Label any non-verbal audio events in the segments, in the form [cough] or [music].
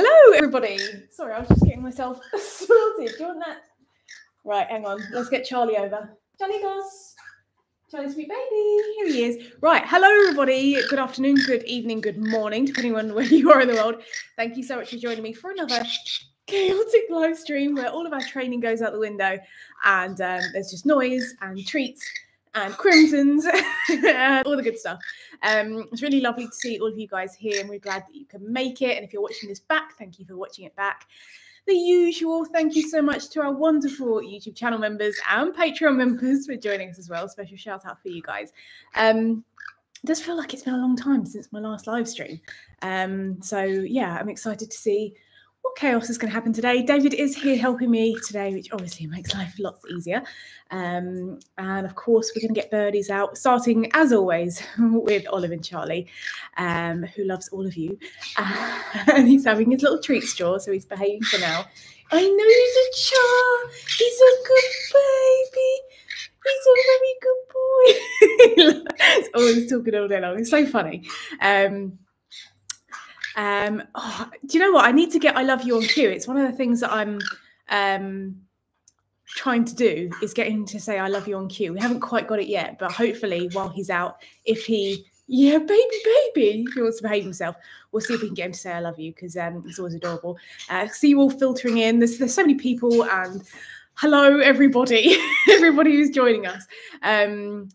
Hello, everybody. Sorry, I was just getting myself [laughs] sorted. Do you want that? Right, hang on. Let's get Charlie over. Charlie Goss. Charlie, sweet baby. Here he is. Right. Hello, everybody. Good afternoon, good evening, good morning, depending on where [laughs] you are in the world. Thank you so much for joining me for another chaotic live stream where all of our training goes out the window and um, there's just noise and treats and crimsons [laughs] and all the good stuff. Um, it's really lovely to see all of you guys here, and we're glad that you can make it. And if you're watching this back, thank you for watching it back. The usual, thank you so much to our wonderful YouTube channel members and Patreon members for joining us as well. Special shout out for you guys. Um, it does feel like it's been a long time since my last live stream. Um, so yeah, I'm excited to see what chaos is going to happen today. David is here helping me today, which obviously makes life lots easier. Um, and of course, we're going to get birdies out, starting as always [laughs] with Olive and Charlie, um, who loves all of you. Uh, [laughs] and he's having his little treat straw, so he's behaving for now. I know he's a char. He's a good baby. He's a very good boy. [laughs] he's always talking all day long. It's so funny. Um, um, oh, do you know what? I need to get I love you on cue. It's one of the things that I'm um, trying to do is getting to say I love you on cue. We haven't quite got it yet, but hopefully while he's out, if he yeah, baby, baby, if he wants to behave himself, we'll see if we can get him to say I love you because um, it's always adorable. Uh, see you all filtering in. There's there's so many people and hello everybody, [laughs] everybody who's joining us. Um,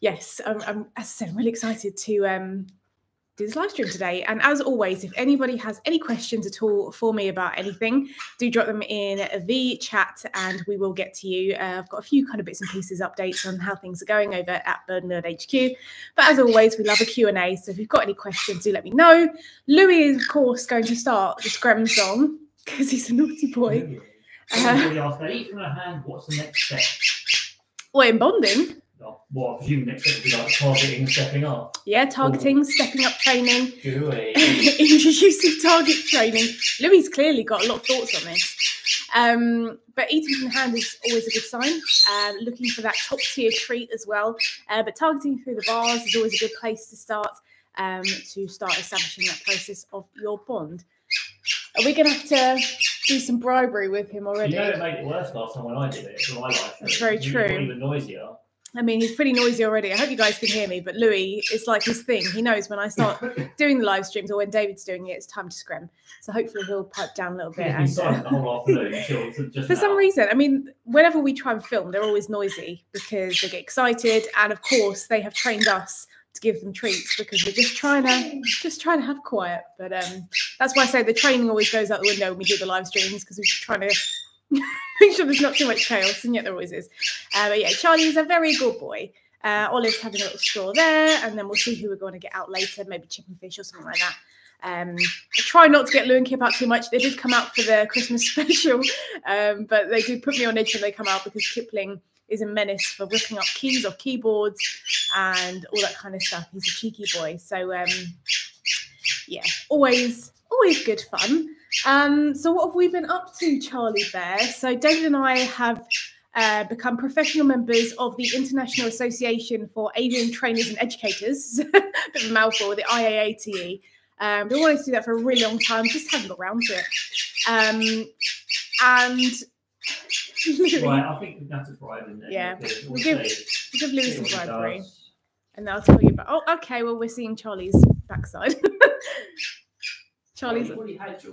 yes, I'm, I'm, as I said, I'm really excited to um, do this live stream today. And as always, if anybody has any questions at all for me about anything, do drop them in the chat and we will get to you. Uh, I've got a few kind of bits and pieces updates on how things are going over at BirdNerd HQ. But as always, we love a Q&A. So if you've got any questions, do let me know. Louis is, of course, going to start the Scrum song because he's a naughty boy. Uh, what's the next step? Well, in bonding what I presume next would be like targeting stepping up. Yeah, targeting, stepping up training, [laughs] introducing target training. Louis clearly got a lot of thoughts on this. Um, but eating from the hand is always a good sign. Uh, looking for that top tier treat as well. Uh, but targeting through the bars is always a good place to start um, to start establishing that process of your bond. Are we going to have to do some bribery with him already? You know, it made it worse last time when I did it. my life. That's very true. Even noisier. I mean, he's pretty noisy already. I hope you guys can hear me, but Louis, it's like his thing. He knows when I start [laughs] doing the live streams or when David's doing it, it's time to scrim. So hopefully he'll pipe down a little bit. And, for some reason, I mean, whenever we try and film, they're always noisy because they get excited, and of course, they have trained us to give them treats because we're just trying to just trying to have quiet. But um, that's why I say the training always goes out the window when we do the live streams because we're just trying to [laughs] make sure there's not too much chaos, and yet there always is. Uh, but yeah, Charlie is a very good boy. Uh, Olive's having a little straw there, and then we'll see who we're going to get out later, maybe and fish or something like that. Um, I try not to get Lou and Kip out too much. They did come out for the Christmas [laughs] special, um, but they do put me on edge when they come out because Kipling is a menace for ripping up keys off keyboards and all that kind of stuff. He's a cheeky boy. So um, yeah, always always good fun. Um, so what have we been up to, Charlie Bear? So David and I have uh, become professional members of the International Association for Avian Trainers and Educators, [laughs] bit of a mouthful, the IAATE. Um, we wanted to do that for a really long time, just haven't got around to it. Um, and [laughs] right, I think that's a bribe, isn't it? Yeah, we'll give, we'll give Louis some bribery. And I'll tell you about. Oh, okay. Well, we're seeing Charlie's backside. [laughs] Charlie's. Well, yours,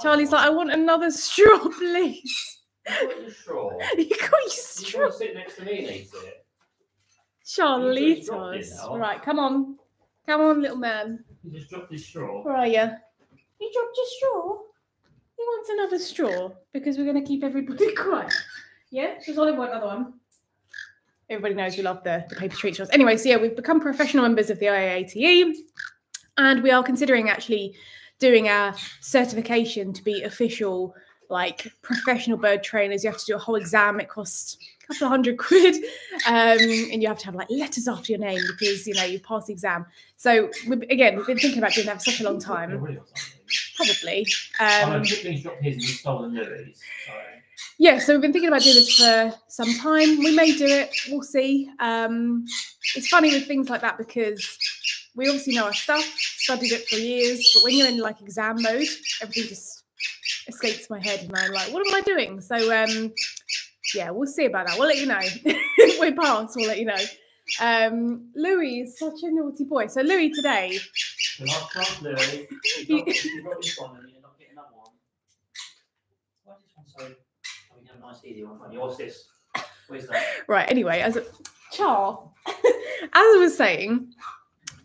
Charlie's like, I want another straw, [laughs] please. You got your straw. [laughs] you got your straw. You want to sit next to me and eat it? Charlitos. Right, come on. Come on, little man. He just dropped his straw. Where are you? You dropped your straw? He wants another straw because we're going to keep everybody [laughs] quiet. Yeah? Does only want another one? Everybody knows we love the, the paper treat straws. Anyway, so yeah, we've become professional members of the IAATE and we are considering actually doing our certification to be official, like professional bird trainers. You have to do a whole exam. It costs a couple of hundred quid, um, and you have to have like letters after your name because you know you passed the exam. So we, again, we've been thinking about doing that for such a long time. Probably. Um, yeah, so we've been thinking about doing this for some time. We may do it. We'll see. Um, it's funny with things like that because we obviously know our stuff, studied it for years, but when you're in like exam mode, everything just escapes my head and I'm like, what am I doing? So um yeah, we'll see about that. We'll let you know. [laughs] if we pass, we'll let you know. Um, Louis is such a naughty boy. So Louis today. The last class, Louis. You've [laughs] got, you've got this one and you're not getting that one. Why is this one so? I mean, have a nice easy one. Funny. What's this? Where's that? [laughs] Right. Anyway, as a Char, as I was saying,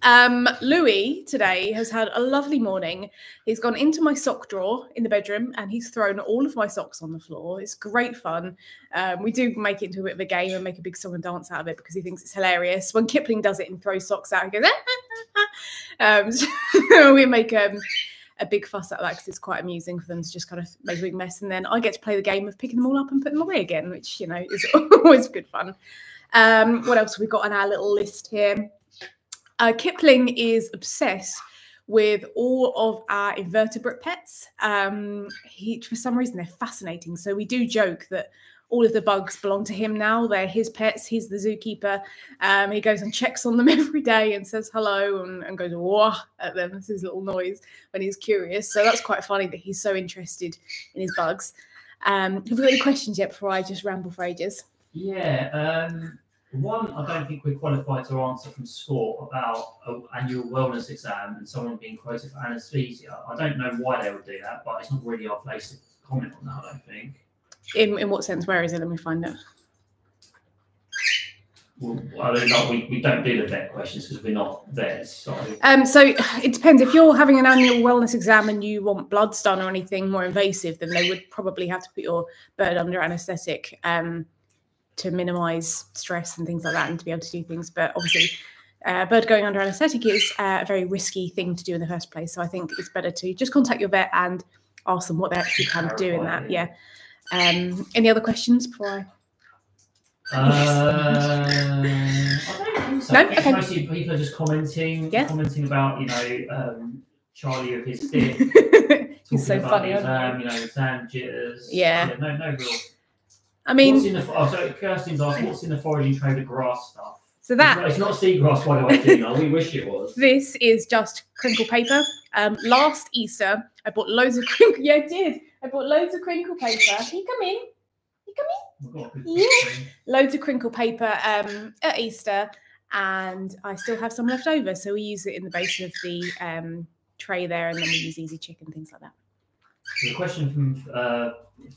um, Louis today has had a lovely morning. He's gone into my sock drawer in the bedroom and he's thrown all of my socks on the floor. It's great fun. Um, we do make it into a bit of a game and make a big song and dance out of it because he thinks it's hilarious. When Kipling does it and throws socks out, he goes, [laughs] um, [laughs] so we make um, a big fuss out of that because it's quite amusing for them to just kind of make a big mess. And then I get to play the game of picking them all up and putting them away again, which, you know, is [laughs] always good fun. Um, what else have we got on our little list here? Uh, Kipling is obsessed with all of our invertebrate pets. Um, he, for some reason, they're fascinating. So we do joke that all of the bugs belong to him now. They're his pets. He's the zookeeper. Um, he goes and checks on them [laughs] every day and says hello and, and goes wah at them. That's his little noise when he's curious. So that's quite funny that he's so interested in his bugs. Um, have we got any questions yet before I just ramble for ages? Yeah. Um, one, I don't think we're qualified to answer from SCORE about an annual wellness exam and someone being quoted for anaesthesia. I don't know why they would do that, but it's not really our place to comment on that, I don't think. In in what sense? Where is it? Let me find it. Well, I don't know, we, we don't do the vet questions because we're not vets. So Um, so it depends. If you're having an annual wellness exam and you want bloods done or anything more invasive, then they would probably have to put your bird under anaesthetic um, to minimise stress and things like that, and to be able to do things. But obviously, uh, bird going under anaesthetic is uh, a very risky thing to do in the first place. So I think it's better to just contact your vet and ask them what they actually can do in that. Yeah. Um, any other questions before I? Uh, I don't think so. No? Okay. Mostly people are just commenting, Yeah. commenting about, you know, um, Charlie with his stick. [laughs] He's so funny. he? Exam, you know, exam jitters. Yeah. No, no real. I mean, what's in the, oh, so Kirsten's asked, what's in the foraging tray of grass stuff? so that It's not, it's not seagrass, by the way, Gina. We wish it was. This is just crinkle paper. Um, last Easter, I bought loads of crinkle. [laughs] Yeah, I did. I bought loads of crinkle paper. Can you come in? You come in? We've got a good Yeah. Loads of crinkle paper um, at Easter, and I still have some left over. So we use it in the base of the um, tray there, and then we use Easy Chicken things like that. A question from uh,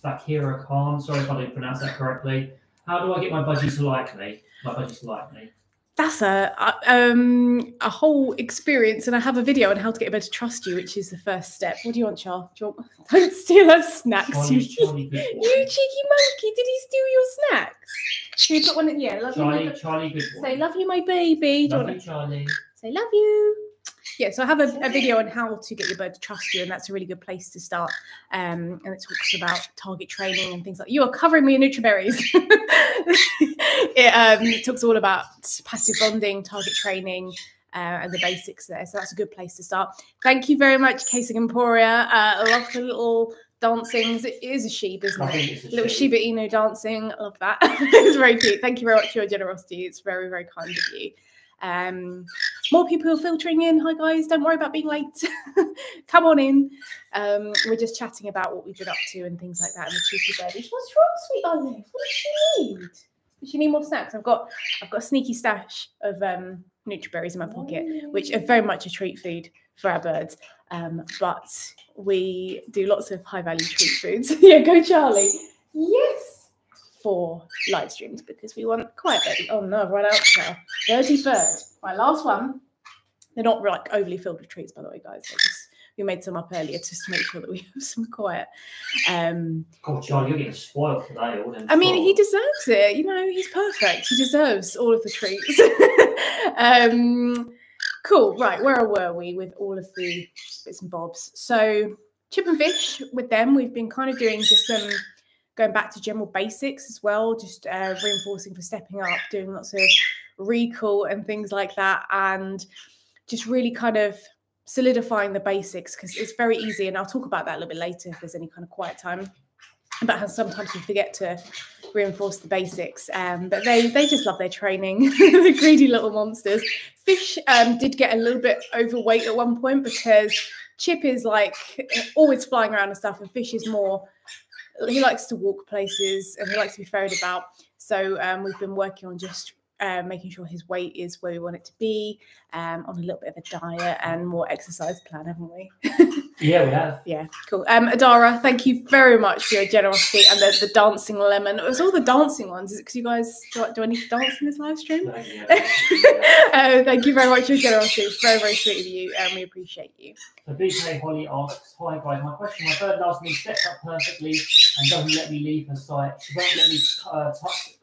Fakira Khan. Sorry if I didn't pronounce that correctly. How do I get my budgie to like me? My budgie to like me. That's a um, a whole experience, and I have a video on how to get a to trust you, which is the first step. What do you want, Char? Do you want... [laughs] Don't steal her snacks. Charlie, you Charlie. You cheeky monkey, did he steal your snacks? Can you put one in? Yeah, love you, Charlie, my Charlie. Say, love you, my baby. Do you Love you, Charlie. Say, love you. Yeah, so I have a, a video on how to get your bird to trust you, and that's a really good place to start. Um, and it talks about target training and things like you are covering me in nutriberries. [laughs] it um, talks all about passive bonding, target training, uh, and the basics there. So that's a good place to start. Thank you very much, Casey Emporia. Uh, I love the little dancings. It is a sheep, isn't it? a little sheep. Shiba Inu dancing. I love that. [laughs] it's very cute. Thank you very much for your generosity. It's very, very kind of you. Um, more people are filtering in. Hi guys, don't worry about being late. [laughs] Come on in. Um, we're just chatting about what we've been up to and things like that. And the cheeky birdies. What's wrong, sweet Olive? What does she need? Does she need more snacks? I've got I've got a sneaky stash of um Nutriberries in my pocket, which are very much a treat food for our birds. Um, but we do lots of high value treat foods. [laughs] yeah, go Charlie. Yes. For live streams because we want quiet. Oh no, I've run out now. Birdie bird. My last one. They're not like overly filled with treats, by the way, guys. Just we made some up earlier just to make sure that we [laughs] have some quiet. Um, God, Charlie, you're getting spoiled today. I mean, he deserves it. You know, he's perfect. He deserves all of the treats. [laughs] um, cool. Right. Where were we with all of the bits and bobs? So, chip and fish with them, we've been kind of doing just some going back to general basics as well, just uh, reinforcing for stepping up, doing lots of recall and things like that. And just really kind of solidifying the basics because it's very easy. And I'll talk about that a little bit later if there's any kind of quiet time how sometimes we forget to reinforce the basics. Um, but they they just love their training. [laughs] the greedy little monsters. Fish um, did get a little bit overweight at one point because Chip is like always flying around and stuff, and Fish is more. He likes to walk places and he likes to be ferried about. So um, we've been working on just uh, making sure his weight is where we want it to be, um, on a little bit of a diet and more exercise plan, haven't we? [laughs] Yeah, we have. yeah, cool. Um, Adara, thank you very much for your generosity and the, the dancing lemon. It was all the dancing ones. Is it because you guys do, I- do I need to dance in this live stream? No, yeah. uh, [laughs] thank you very much for your generosity. It's very, very sweet of you, and we appreciate you. So BK Holly asks, Hi guys, my question, my bird loves me, steps up perfectly and doesn't let me leave her sight. She won't let me uh, touch,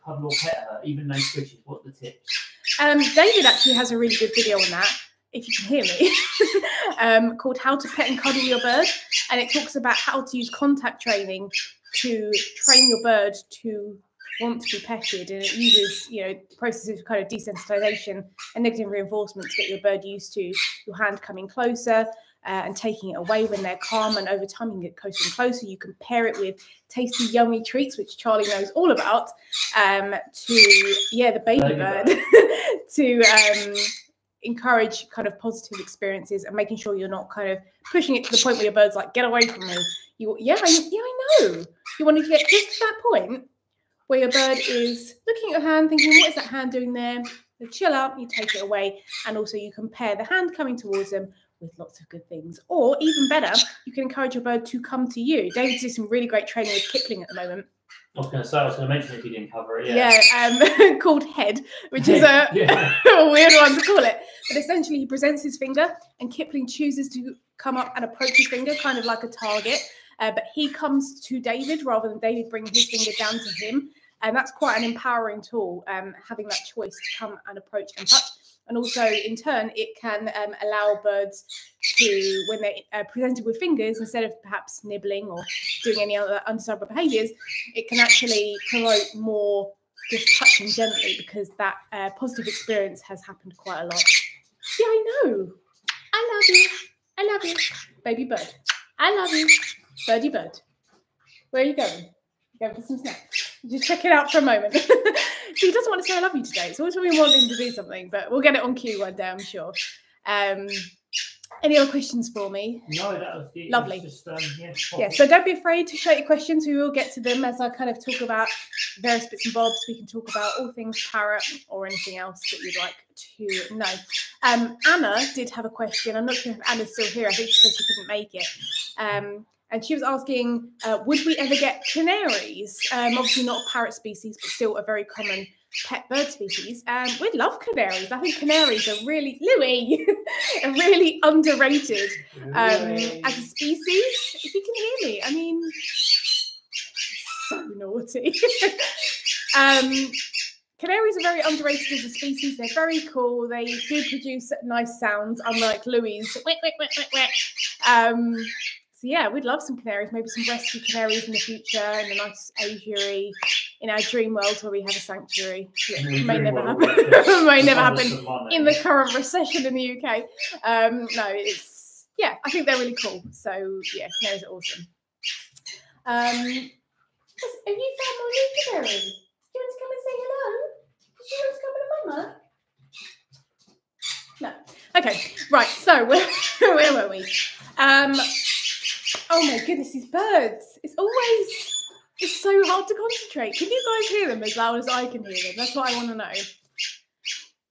even though squishes. What the tips? Um, David actually has a really good video on that, if you can hear me, [laughs] um, called How to Pet and Cuddle Your Bird. And it talks about how to use contact training to train your bird to want to be petted. And it uses, you know, processes of kind of desensitization and negative reinforcement to get your bird used to your hand coming closer. Uh, and taking it away when they're calm, and over time you can get closer and closer. You can pair it with tasty, yummy treats, which Charlie knows all about. Um, to yeah, the baby, bird, [laughs] to um, encourage kind of positive experiences and making sure you're not kind of pushing it to the point where your bird's like, get away from me. You, yeah, I, yeah, I know. You want to get just to that point where your bird is looking at your hand, thinking, what is that hand doing there? They chill out, you take it away, and also you compare the hand coming towards them with lots of good things. Or even better, you can encourage your bird to come to you. David's doing some really great training with Kipling at the moment. I was going to say, I was going to mention if you didn't cover it. Yeah, Yeah. um, [laughs] called Head, which is a, [laughs] Yeah. [laughs] a weird one to call it. But essentially, he presents his finger, and Kipling chooses to come up and approach his finger, kind of like a target. Uh, but he comes to David rather than David bringing his finger down to him. And that's quite an empowering tool, um, having that choice to come and approach and touch. And also, in turn, it can um, allow birds to, when they're uh, presented with fingers, instead of perhaps nibbling or doing any other undesirable behaviours, it can actually promote more just touching gently because that uh, positive experience has happened quite a lot. Yeah, I know. I love you. I love you. Baby bird. I love you. Birdie bird. Where are you going? Going for some snacks. Just check it out for a moment. [laughs] [laughs] he doesn't want to say I love you today. It's always when we want him to do something, but we'll get it on cue one day, I'm sure. Um, any other questions for me? No, that was the, it was Lovely. Just, um, yeah, Yeah, so don't be afraid to shout your questions. We will get to them as I kind of talk about various bits and bobs. We can talk about all things parrot or anything else that you'd like to know. Um, Anna did have a question. I'm not sure if Anna's still here. I think she said she couldn't make it. Um, and she was asking, uh, would we ever get canaries? Um, obviously not a parrot species, but still a very common pet bird species. Um, we'd love canaries. I think canaries are really, Louis, [laughs] are really underrated um, as a species. If you can hear me, I mean, so naughty. [laughs] um, canaries are very underrated as a species. They're very cool. They do produce nice sounds, unlike Louis. Um, so yeah, we'd love some canaries. Maybe some rescue canaries in the future in a nice aviary in our dream world where we have a sanctuary. In It may never world, happen. yeah. [laughs] may never happen in the current recession in the UK. Um, no, it's yeah, I think they're really cool. So yeah, canaries are awesome. Um, yes, have you found my new canary? Do you want to come and say hello? Did you want to come and mama? No. Okay, right. So [laughs] where, where were we? Um, oh my goodness, these birds! It's always it's so hard to concentrate. Can you guys hear them as loud as I can hear them? That's what I want to know.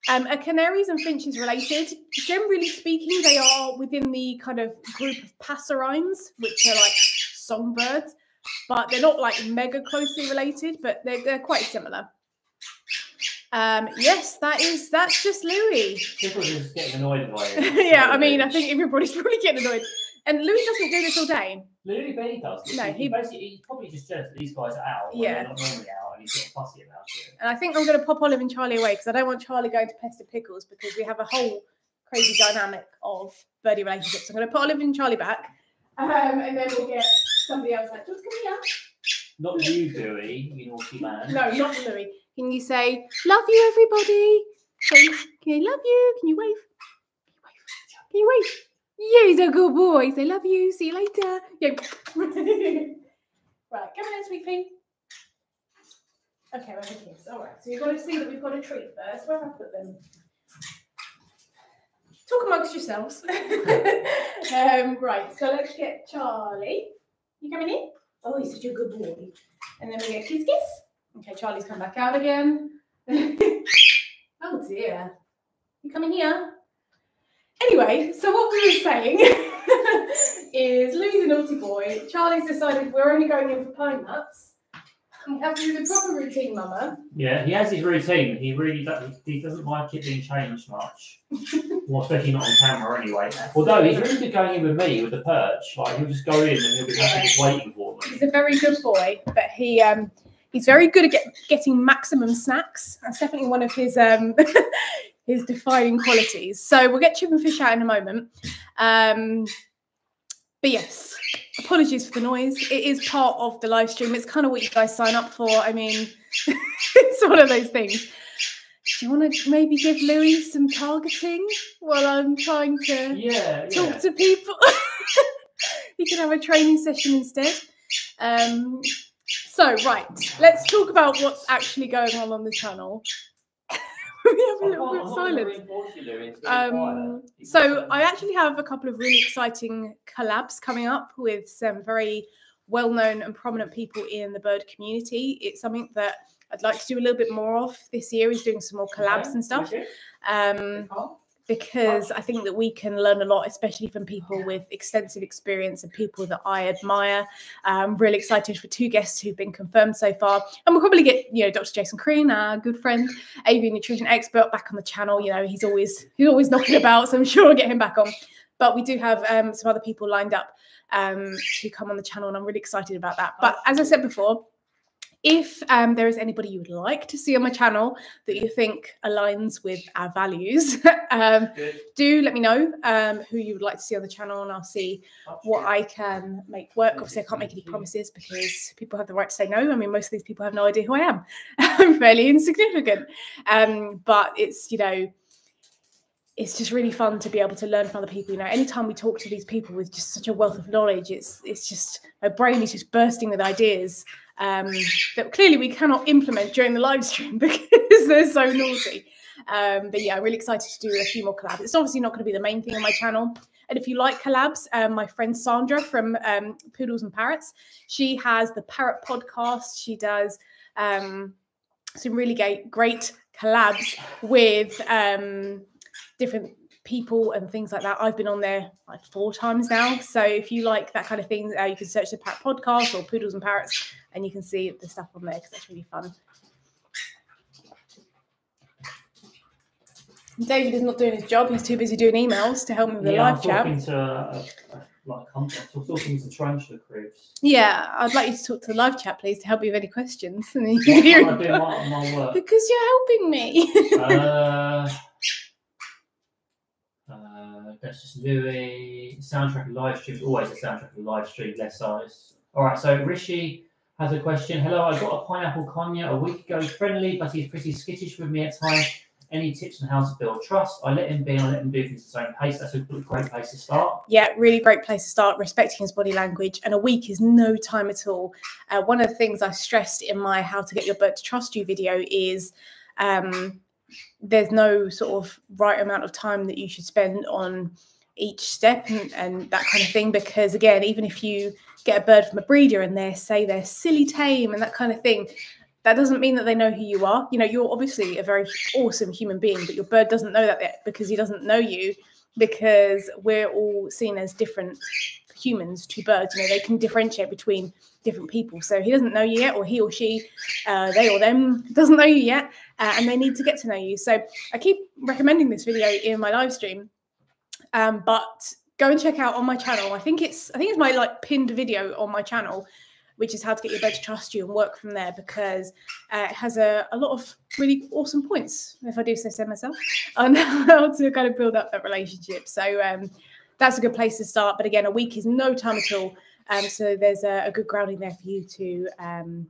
Um, are canaries and finches related? Generally speaking, they are within the kind of group of passerines, which are like songbirds, but they're not like mega closely related, but they're, they're quite similar. Um, yes, that is that's just Louis. People are just getting annoyed by it. [laughs] yeah, I mean, I think everybody's [laughs] probably getting annoyed. And Louis doesn't do this all day. Louis Bay does. No, he, he- he basically he's probably just jealous that these guys are out. when Yeah. they're not normally out, and he's getting fussy about it. And I think I'm going to pop Olive and Charlie away because I don't want Charlie going to Pester Pickles because we have a whole crazy dynamic of birdie relationships. So I'm going to put Olive and Charlie back. Um, and then we'll get somebody else like, just come here. Not you, Dewey, you naughty man. No, not Louis. Can you say, love you, everybody? Say, can you love you? Can you wave? Can you wave? Yeah, he's a good boy. Say, love you. See you later. Yeah. [laughs] right, come on, sweet pea. Okay, where are the? All right. So you've got to see that we've got a treat first. Where have I put them? Talk amongst yourselves. [laughs] um, right. So let's get Charlie. You coming in? Oh, he's such a good boy. And then we get Kiss Kiss. Okay, Charlie's come back out again. [laughs] oh dear. You coming here? Anyway, so what we were saying [laughs] is Louis a naughty boy. Charlie's decided we're only going in for pine nuts. We have to do the proper routine, Mama. Yeah, he has his routine. He really doesn't, he doesn't like it being changed much. [laughs] well, especially not on camera anyway. Although he's really good going in with me with the perch. Like he'll just go in and he'll be happy just waiting for me. He's a very good boy, but he um he's very good at get, getting maximum snacks. That's definitely one of his um [laughs] his defining qualities. So we'll get chip and fish out in a moment. Um, but yes, apologies for the noise. It is part of the live stream. It's kind of what you guys sign up for. I mean, [laughs] it's one of those things. Do you want to maybe give Louis some targeting while I'm trying to Yeah, talk yeah. to people? [laughs] you can have a training session instead. Um, so, right, let's talk about what's actually going on on the channel. We have a I little bit of I'm not gonna silence. reinforce you, Louis. It's very Um, so I actually have a couple of really exciting collabs coming up with some very well-known and prominent people in the bird community. It's something that I'd like to do a little bit more of this year is doing some more collabs and stuff. Um, because I think that we can learn a lot, especially from people with extensive experience and people that I admire. I'm really excited for two guests who've been confirmed so far, and we'll probably get you know Dr. Jason Crean, our good friend, avian nutrition expert, back on the channel. You know he's always he's always knocking about, so I'm sure I'll get him back on. But we do have um, some other people lined up um, to come on the channel, and I'm really excited about that. But as I said before. If um, there is anybody you would like to see on my channel that you think aligns with our values, [laughs] um, do let me know um, who you would like to see on the channel, and I'll see what I can make work. Obviously, I can't make any promises because people have the right to say no. I mean, most of these people have no idea who I am. [laughs] I'm fairly insignificant, um, but it's you know, it's just really fun to be able to learn from other people. You know, anytime we talk to these people with just such a wealth of knowledge, it's it's just my brain is just bursting with ideas um, that clearly we cannot implement during the live stream [laughs] because they're so naughty. Um, but yeah, I'm really excited to do a few more collabs. It's obviously not going to be the main thing on my channel. And if you like collabs, um, my friend Sandra from um, Poodles and Parrots, she has the Parrot podcast. She does um, some really great, great collabs with um, different people and things like that. I've been on there like four times now. So if you like that kind of thing, uh, you can search the Parrot podcast or Poodles and Parrots, and you can see the stuff on there because that's really fun. David is not doing his job. He's too busy doing emails to help me with the yeah, live chat. talking to uh, like I'm talking to tarantula crews. Yeah, I'd like you to talk to the live chat, please, to help me with any questions. [laughs] And then you Why can hear can't I my, my work? because you're helping me. uh, that's just Louis. Soundtrack of live stream. Always a soundtrack live stream, less size. All right. So Rishi has a question. Hello, I got a pineapple conure a week ago. Friendly, but he's pretty skittish with me at times. Any tips on how to build trust? I let him be. I let him do things at his own pace. That's a great place to start. yeah, really great place to start, respecting his body language. And a week is no time at all. Uh, one of the things I stressed in my How to Get Your Bird to Trust You video is um, there's no sort of right amount of time that you should spend on each step and, and that kind of thing. Because again, even if you get a bird from a breeder and they say they're silly tame and that kind of thing, that doesn't mean that they know who you are. You know, you're obviously a very awesome human being, but your bird doesn't know that yet because he doesn't know you because we're all seen as different humans to birds. You know, they can differentiate between different people. So he doesn't know you yet, or he or she, uh, they or them [laughs] doesn't know you yet, uh, and they need to get to know you. So I keep recommending this video in my live stream, um, but go and check out on my channel. I think it's I think it's my like pinned video on my channel. Which is how to get your bird to trust you and work from there because uh, it has a, a lot of really awesome points, if I do say so myself, [laughs] on how to kind of build up that relationship. So um, that's a good place to start. But again, a week is no time at all. Um, so there's a, a good grounding there for you to um,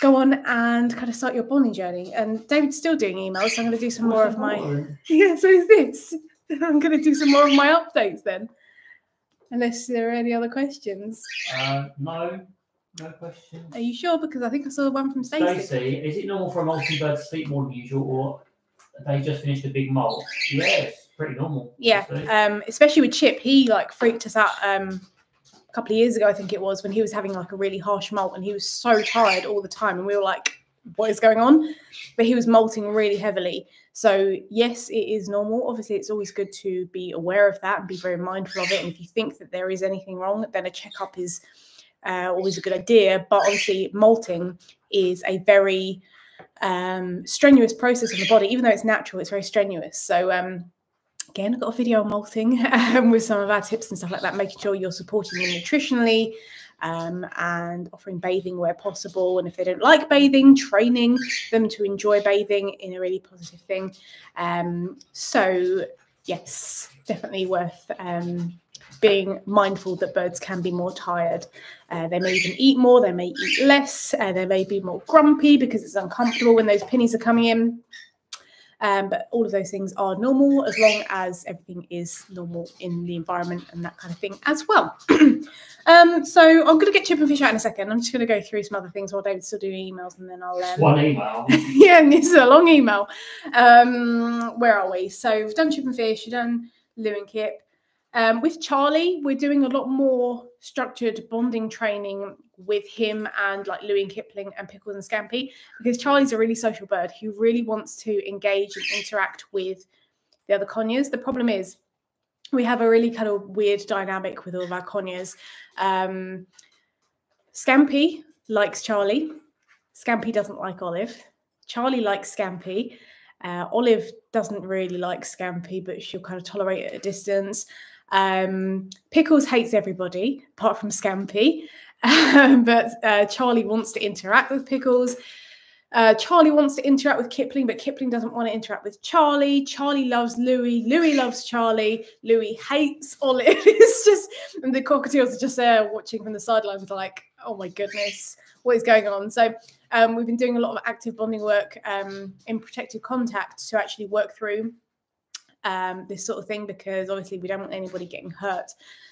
go on and kind of start your bonding journey. And David's still doing emails, so I'm going to do some more of my. [laughs] Yeah, so is this. [laughs] I'm going to do some more of my updates then. Unless there are any other questions. Uh, no, No questions. Are you sure? Because I think I saw the one from Stacey. Stacey, is it normal for a molting bird to sleep more than usual, or they just finished a big molt? Yes, pretty normal. Yeah, um, especially with Chip, he like freaked us out um, couple of years ago, I think it was, when he was having like a really harsh molt and he was so tired all the time, and we were like, "What is going on?" But he was molting really heavily. So yes, it is normal. Obviously, it's always good to be aware of that and be very mindful of it. And if you think that there is anything wrong, then a checkup is uh, always a good idea. But obviously, molting is a very um, strenuous process in the body, even though it's natural, it's very strenuous. So um, again, I've got a video on molting [laughs] um, with some of our tips and stuff like that, making sure you're supporting them nutritionally um, and offering bathing where possible. And if they don't like bathing, training them to enjoy bathing in a really positive thing. Um, so, yes, definitely worth um, being mindful that birds can be more tired. Uh, they may even eat more, they may eat less, uh, they may be more grumpy because it's uncomfortable when those pennies are coming in. Um, but all of those things are normal as long as everything is normal in the environment and that kind of thing as well. [clears throat] um, so I'm going to get Chip and Fish out in a second. I'm just going to go through some other things while David's still doing emails and then I'll. Um, One email. [laughs] yeah, and this is a long email. Um, where are we? So we've done Chip and Fish, we've done Lou and Kip. Um, with Charlie, we're doing a lot more structured bonding training with him and like Louis and Kipling and Pickles and Scampy because Charlie's a really social bird who really wants to engage and interact with the other conures. The problem is we have a really kind of weird dynamic with all of our conures. Um, Scampy likes Charlie. Scampy doesn't like Olive. Charlie likes Scampy. Uh, Olive doesn't really like Scampy, but she'll kind of tolerate it at a distance. Um, Pickles hates everybody apart from Scampy, um, [laughs] but uh, Charlie wants to interact with Pickles. Uh, Charlie wants to interact with Kipling, but Kipling doesn't want to interact with Charlie. Charlie loves Louis. Louis loves Charlie. Louis hates Olive. [laughs] it's just, and the cockatiels are just there watching from the sidelines, like, oh my goodness, what is going on? So, um, we've been doing a lot of active bonding work um, in protective contact to actually work through um, this sort of thing because obviously we don't want anybody getting hurt.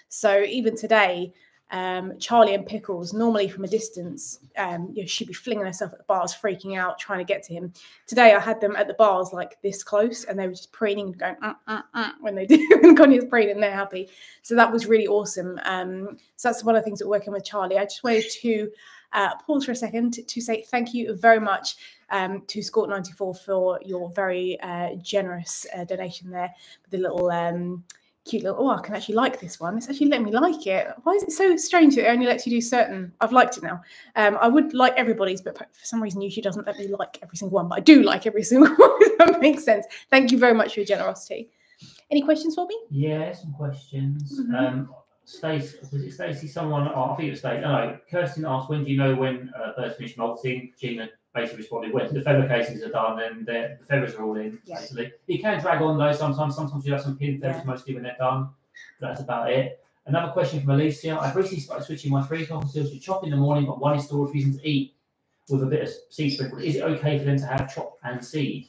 So even today, um, Charlie and Pickles, normally from a distance, um, you know, she'd be flinging herself at the bars, freaking out, trying to get to him. Today, I had them at the bars like this close, and they were just preening and going uh, uh, uh, when they [laughs] do. when Connie's preening, they're happy. So that was really awesome. Um, so that's one of the things that working with Charlie. I just wanted to uh, pause for a second to say thank you very much um, to Scort94 for your very uh, generous uh, donation there with the little um, cute little. Oh, I can actually like this one. It's actually letting me like it. Why is it so strange that it only lets you do certain? I've liked it now. Um, I would like everybody's, but for some reason YouTube doesn't let me like every single one. But I do like every [laughs] single one. that makes sense. Thank you very much for your generosity. Any questions for me? Yeah, some questions. Mhm. Um, Stacey, was it Stacey? Someone, oh, I think it was Stacey. No, Kirsten asked, when do you know when uh, birds finish molting? Gina basically responded, when the feather cases are done then the the feathers are all in, Yeah. basically. It can drag on though sometimes. Sometimes you have some pin feathers Yeah. mostly when they're done. But that's about it. Another question from Alicia. I've recently started switching my three cockatiels to chop in the morning, but one is still refusing to eat with a bit of seed sprinkle. Is it okay for them to have chop and seed?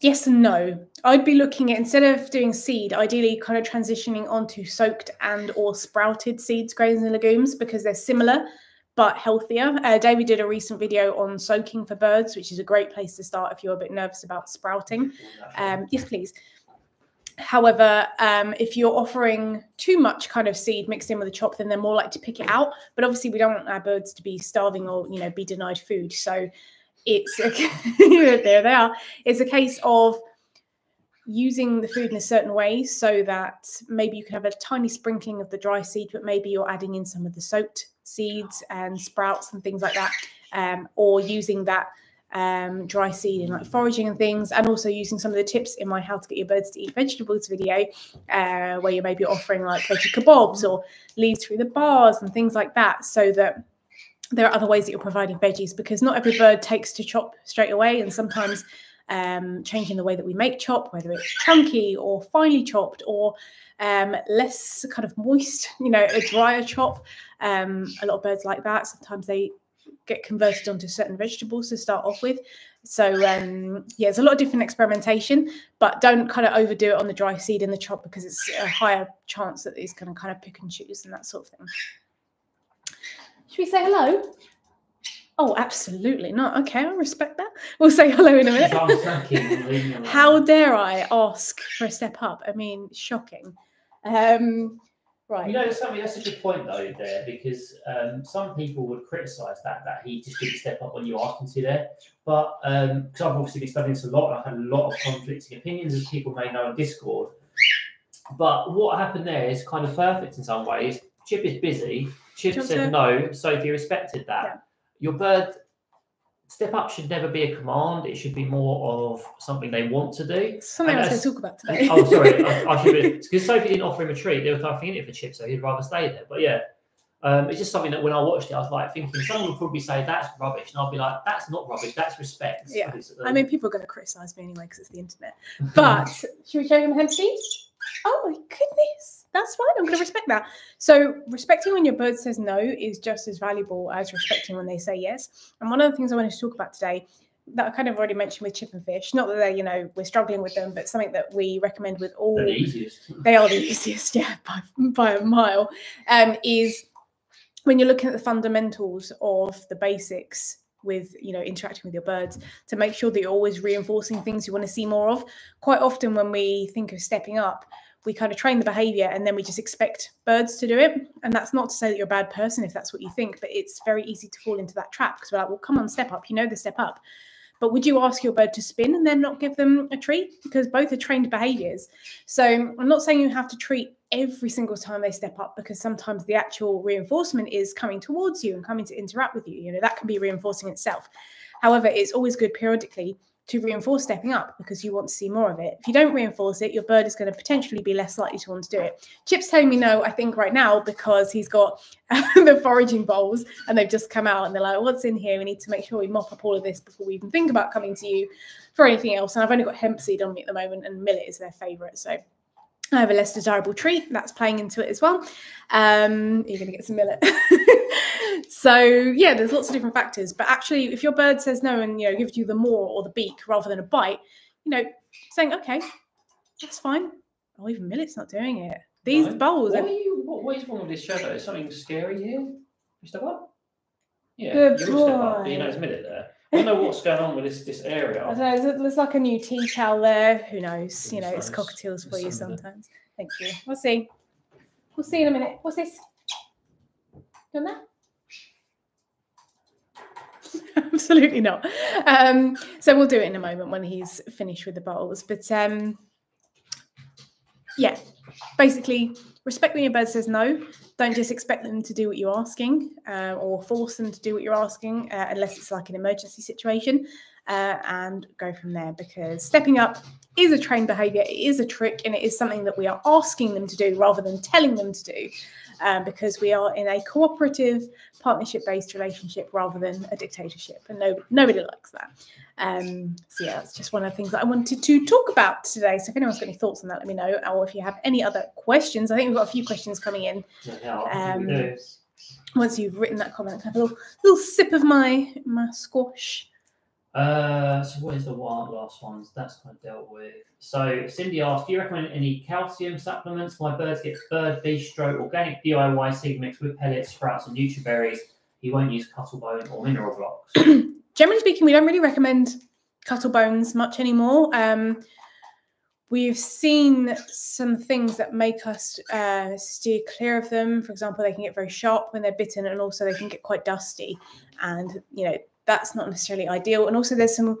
Yes and no. I'd be looking at instead of doing seed, ideally kind of transitioning onto soaked and or sprouted seeds, grains, and legumes because they're similar but healthier. Uh, David did a recent video on soaking for birds, which is a great place to start if you're a bit nervous about sprouting. Um, yes, please. However, um, if you're offering too much kind of seed mixed in with a chop, then they're more likely to pick it out. But obviously, we don't want our birds to be starving or you know be denied food. So it's a, [laughs] there they are. It's a case of using the food in a certain way so that maybe you can have a tiny sprinkling of the dry seed, but maybe you're adding in some of the soaked seeds and sprouts and things like that, um, or using that um, dry seed in like foraging and things, and also using some of the tips in my How to Get Your Birds to Eat Vegetables video, uh, where you may be offering like veggie kebabs or leaves through the bars and things like that, so that there are other ways that you're providing veggies because not every bird takes to chop straight away, and sometimes um, changing the way that we make chop, whether it's chunky or finely chopped or um, less kind of moist, you know, a drier chop. Um, a lot of birds like that. Sometimes they get converted onto certain vegetables to start off with. So um, yeah, there's a lot of different experimentation, but don't kind of overdo it on the dry seed and the chop because it's a higher chance that it's going to kind of pick and choose and that sort of thing. Should we say hello? Oh, absolutely not. Okay, I respect that. We'll say hello in a minute. I'm snacking, leave me alone. How dare I ask for a step up? I mean, shocking. Um, right. You know, something that's a good point though there because um, some people would criticise that that he just didn't step up when you asked him to there. But because I've obviously been studying this a lot, and I've had a lot of conflicting opinions, as people may know on Discord. But what happened there is kind of perfect in some ways. Chip is busy. Chip Do you want said to- no. Sophie respected that. Yeah. Your bird step up should never be a command. It should be more of something they want to do. Something And else that's- to talk about today. oh, sorry. [laughs] I, I should because Sophie didn't offer him a treat. They were kind of thinking it for Chip, so he'd rather stay there. But yeah, um, it's just something that when I watched it, I was like thinking someone would probably say that's rubbish, and I'll be like, that's not rubbish. That's respect. Yeah. It's, I um, mean, people are going to criticise me anyway because it's the internet. But [laughs] should we show him hemp seed? Oh my goodness, that's fine. I'm going to respect that. So respecting when your bird says no is just as valuable as respecting when they say yes. And one of the things I wanted to talk about today that I kind of already mentioned with chip and fish, not that they're you know we're struggling with them, but something that we recommend with all they're the easiest. they are the easiest, yeah, [laughs] by, by a mile, um, is when you're looking at the fundamentals of the basics with you know interacting with your birds to make sure that you're always reinforcing things you want to see more of quite often when we think of stepping up we kind of train the behavior and then we just expect birds to do it. And that's not to say that you're a bad person if that's what you think but it's very easy to fall into that trap because we're like well come on step up. You know the step up. But would you ask your bird to spin and then not give them a treat? Because both are trained behaviors. So I'm not saying you have to treat every single time they step up because sometimes the actual reinforcement is coming towards you and coming to interact with you. You know, that can be reinforcing itself. However, it's always good periodically to reinforce stepping up because you want to see more of it. If you don't reinforce it, your bird is going to potentially be less likely to want to do it. Chip's telling me no, I think right now because he's got [laughs] the foraging bowls and they've just come out and they're like, what's in here? We need to make sure we mop up all of this before we even think about coming to you for anything else. And I've only got hemp seed on me at the moment and millet is their favourite. So I have a less desirable treat that's playing into it as well. Um, you're going to get some millet. [laughs] so yeah, there's lots of different factors. But actually, if your bird says no and you know gives you the maw or the beak rather than a bite, you know, saying okay, that's fine. Oh, even millet's not doing it. These Right. bowls What, are you, what, what is wrong with this shadow? Is something scary here? You step up? Yeah, Good you step up. but You know, a minute there. I don't know what's going on with this this area. I don't know. There's, like a new tea towel there. Who knows? You know, it's cockatiels for you sometimes. Thank you. We'll see. We'll see in a minute. What's this? Done that? [laughs] Absolutely not. Um, so we'll do it in a moment when he's finished with the bowls. But um, yeah, basically, respect when your bird says no. Don't just expect them to do what you're asking uh, or force them to do what you're asking uh, unless it's like an emergency situation uh, and go from there because stepping up is a trained behavior, it is a trick, and it is something that we are asking them to do rather than telling them to do um, because we are in a cooperative, partnership based relationship rather than a dictatorship, and no, nobody likes that. Um, so, yeah, that's just one of the things that I wanted to talk about today. So, if anyone's got any thoughts on that, let me know. Or if you have any other questions, I think we've got a few questions coming in Yeah, I think we Um, once you've written that comment. Have a little, little sip of my my squash. Uh, so what is the one last ones? That's kind of dealt with. So Cindy asked, do you recommend any calcium supplements? My birds get bird bistro organic DIY seed mix with pellets, sprouts, and nutriberries. He won't use cuttlebone or mineral blocks. [clears throat] Generally speaking, we don't really recommend cuttle bones much anymore. Um, we've seen some things that make us uh, steer clear of them. For example, they can get very sharp when they're bitten, and also they can get quite dusty. And you know that's not necessarily ideal. And also, there's some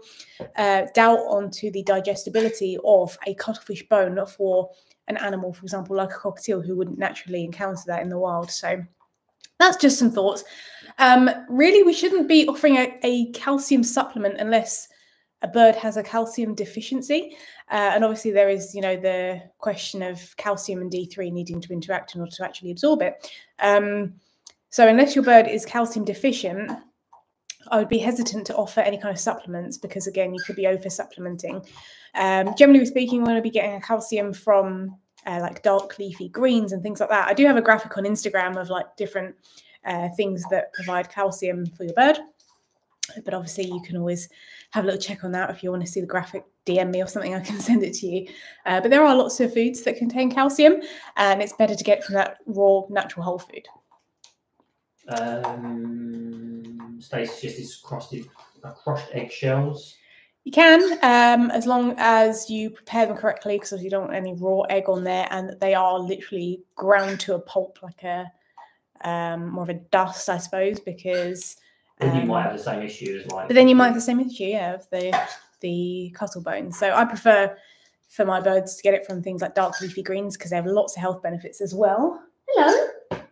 uh, doubt onto the digestibility of a cuttlefish bone for an animal, for example, like a cockatiel, who wouldn't naturally encounter that in the wild. So that's just some thoughts. Um, really, we shouldn't be offering a, a calcium supplement unless a bird has a calcium deficiency. Uh, and obviously, there is, you know, the question of calcium and D3 needing to interact in order to actually absorb it. Um, so, unless your bird is calcium deficient, I would be hesitant to offer any kind of supplements because, again, you could be over supplementing. Um, generally speaking, we're going to be getting calcium from uh, like dark leafy greens and things like that. I do have a graphic on Instagram of like different uh, things that provide calcium for your bird. But obviously, you can always have a little check on that if you want to see the graphic. DM me or something, I can [laughs] send it to you. Uh, but there are lots of foods that contain calcium, and it's better to get from that raw, natural whole food. Um, Stacey just is crusted, uh, crushed eggshells. You can, um, as long as you prepare them correctly, because you don't want any raw egg on there, and they are literally ground to a pulp, like a um, more of a dust, I suppose, because. Then you might um, have the same issue as like. But then you might have the same issue, yeah, of the the cuttle bones. So I prefer for my birds to get it from things like dark leafy greens because they have lots of health benefits as well. Hello.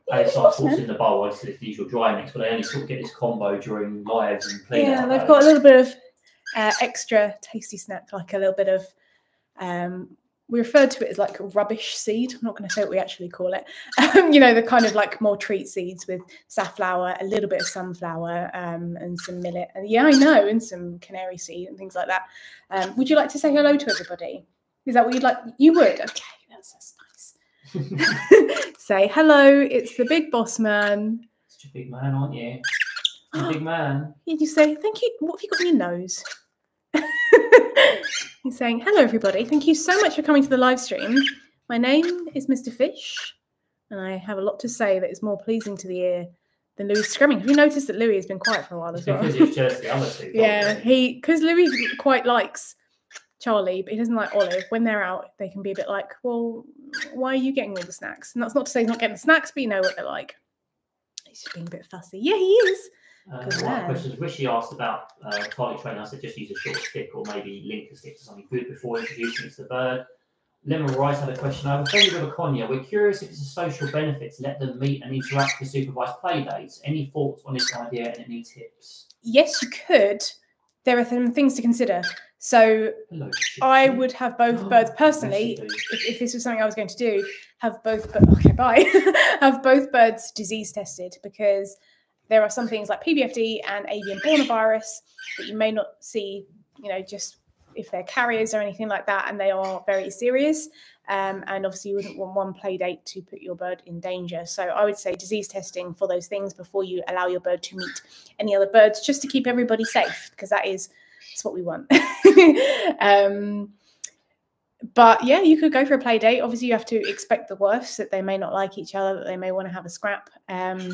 It's Yeah, forced in the bowl, it's the usual dry mix, but they only sort of get this combo during lives and clean Yeah, they've got a little bit of uh, extra tasty snack, like a little bit of. Um, we refer to it as like rubbish seed. I'm not going to say what we actually call it. [laughs] Um, you know, the kind of like more treat seeds with safflower, a little bit of sunflower, um, and some millet. And yeah, I know, and some canary seed and things like that. Um, would you like to say hello to everybody? Is that what you'd like? You would. Okay, that's, that's nice. [laughs] say hello. It's the big boss man. Such a big man, aren't you? A big [gasps] man. Yeah, you say, thank you. What have you got on your nose? [laughs] He's saying, hello, everybody. Thank you so much for coming to the live stream. My name is Mr. Fish, and I have a lot to say that is more pleasing to the ear than Louis screaming. Have you noticed that Louis has been quiet for a while as well? because it's just the other two. yeah, he because Louis quite likes Charlie, but he doesn't like Olive. When they're out, they can be a bit like, well, why are you getting all the snacks? And that's not to say he's not getting the snacks, but you know what they're like. He's just being a bit fussy. Yeah, he is. Uh, Good one man. question Rishi asked about uh, target training. I said just use a short stick or maybe link a stick to something good before introducing it to the bird. Lemon Rice had a question. I'm friendly with a conure. We're curious if it's a social benefit to let them meet and interact with supervised play dates. Any thoughts on this idea and any tips? yes, you could. There are some things to consider. So Hello. I would have both Oh, birds personally. If, if this was something I was going to do, have both. bir- Okay, bye. [laughs] have both birds disease tested because there are some things like PBFD and avian virus that you may not see. You know, just if they're carriers or anything like that, and they are very serious. Um, and obviously, you wouldn't want one play date to put your bird in danger. So I would say disease testing for those things before you allow your bird to meet any other birds, just to keep everybody safe, because that is that's what we want. [laughs] um, but yeah, you could go for a play date. Obviously, you have to expect the worst that they may not like each other, that they may want to have a scrap. Um,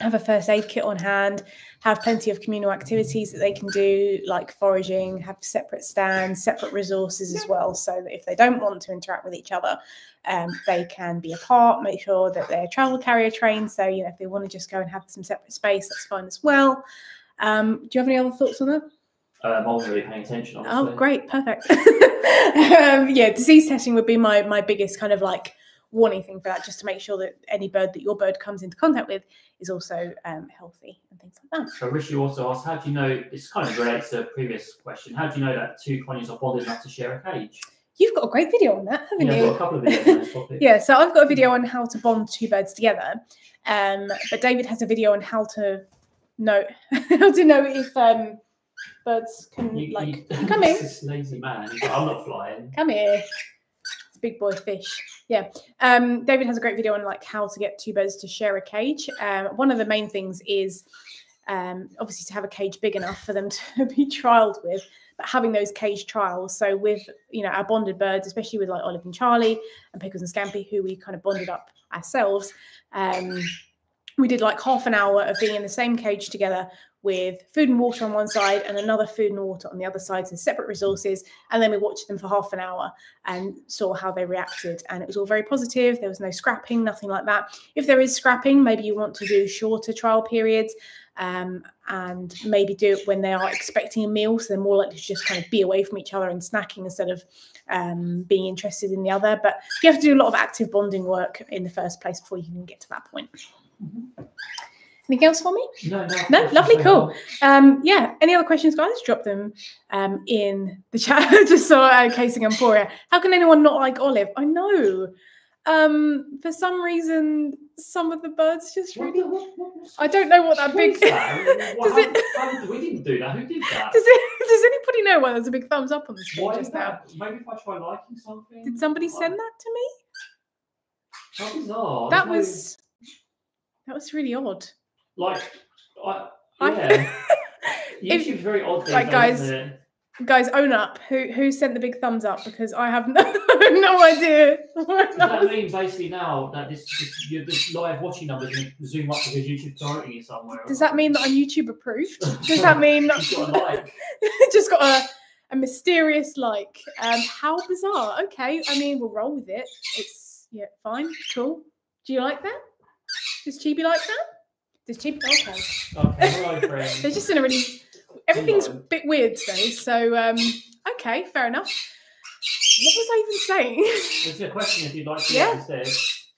have a first aid kit on hand, have plenty of communal activities that they can do, like foraging, have separate stands, separate resources as well, so that if they don't want to interact with each other, um, they can be apart. Make sure that they're travel carrier trained. So, you know, if they want to just go and have some separate space, that's fine as well. Um, do you have any other thoughts on that? Um, I wasn't really paying attention. Oh, great, perfect. [laughs] um, yeah, disease testing would be my my biggest kind of like warning thing for that, just to make sure that any bird that your bird comes into contact with is also um, healthy and things like that. So Rishi also asked, how do you know, this kind of relates to a previous question, how do you know that two conures are bonded enough to share a cage? You've got a great video on that, haven't Yeah, I've you? got a couple of videos on this topic. [laughs] Yeah, so I've got a video on how to bond two birds together, um, but David has a video on how to know [laughs] how to know if um, birds can You, like you, [laughs] come here. This lazy man. I'm not flying. come here. Big boy fish. Yeah. Um, David has a great video on like how to get two birds to share a cage. Um, one of the main things is um, obviously to have a cage big enough for them [laughs] to be trialed with, but having those cage trials. So with you know our bonded birds, especially with like Olive and Charlie and Pickles and Scampy, who we kind of bonded up ourselves. Um, we did like half an hour of being in the same cage together with food and water on one side and another food and water on the other side, so separate resources. And then we watched them for half an hour and saw how they reacted. And it was all very positive. There was no scrapping, nothing like that. If there is scrapping, maybe you want to do shorter trial periods um, and maybe do it when they are expecting a meal. So they're more likely to just kind of be away from each other and snacking instead of um, being interested in the other. But you have to do a lot of active bonding work in the first place before you can get to that point. Anything else for me? No, no. No, lovely, cool. Um, yeah. Any other questions, guys? Drop them um, in the chat. [laughs] Just so uh, casing Emporia. How can anyone not like Olive? I know. Um, for some reason, some of the birds just really. what- what- I don't know what that big. that? [laughs] What- Does it- how- how- we didn't do that. Who did that? Does it? [laughs] Does anybody know why there's a big thumbs up on the screen just now? Maybe if I try liking something. Did somebody send that to me? How bizarre. That was. That was really odd. Like I I- yeah. If- [laughs] YouTube's very odd. these like, guys? Guys, own up. Who who sent the big thumbs up? Because I have [laughs] no, no idea. Does that mean basically now that this, this, your, this live watching numbers zoom up because YouTube's directing you somewhere? Does that mean that I'm YouTube approved? Does that [laughs] mean got a like? just got a, a mysterious like? Um, how bizarre. Okay, I mean we'll roll with it. It's yeah, fine, cool. Do you like that? Does Chibi like that? Does Chibi? Okay. Okay, hello, friend. They're just in a really everything's a bit weird today. So um, okay, fair enough. What was I even saying? There's a question if you'd like to Yeah.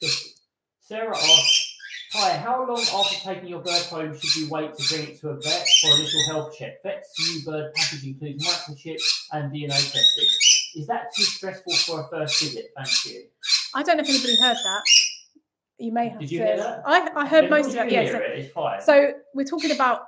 Just- Sarah asked, Hi, how long after taking your bird home should you wait to bring it to a vet for initial health check? Vet's new bird package includes microchip and DNA testing. Is that too stressful for a first visit? Thank you. I don't know if anybody heard that. You may have Did to. hear that? I, I heard As most of it. you Yes. it. So we're talking about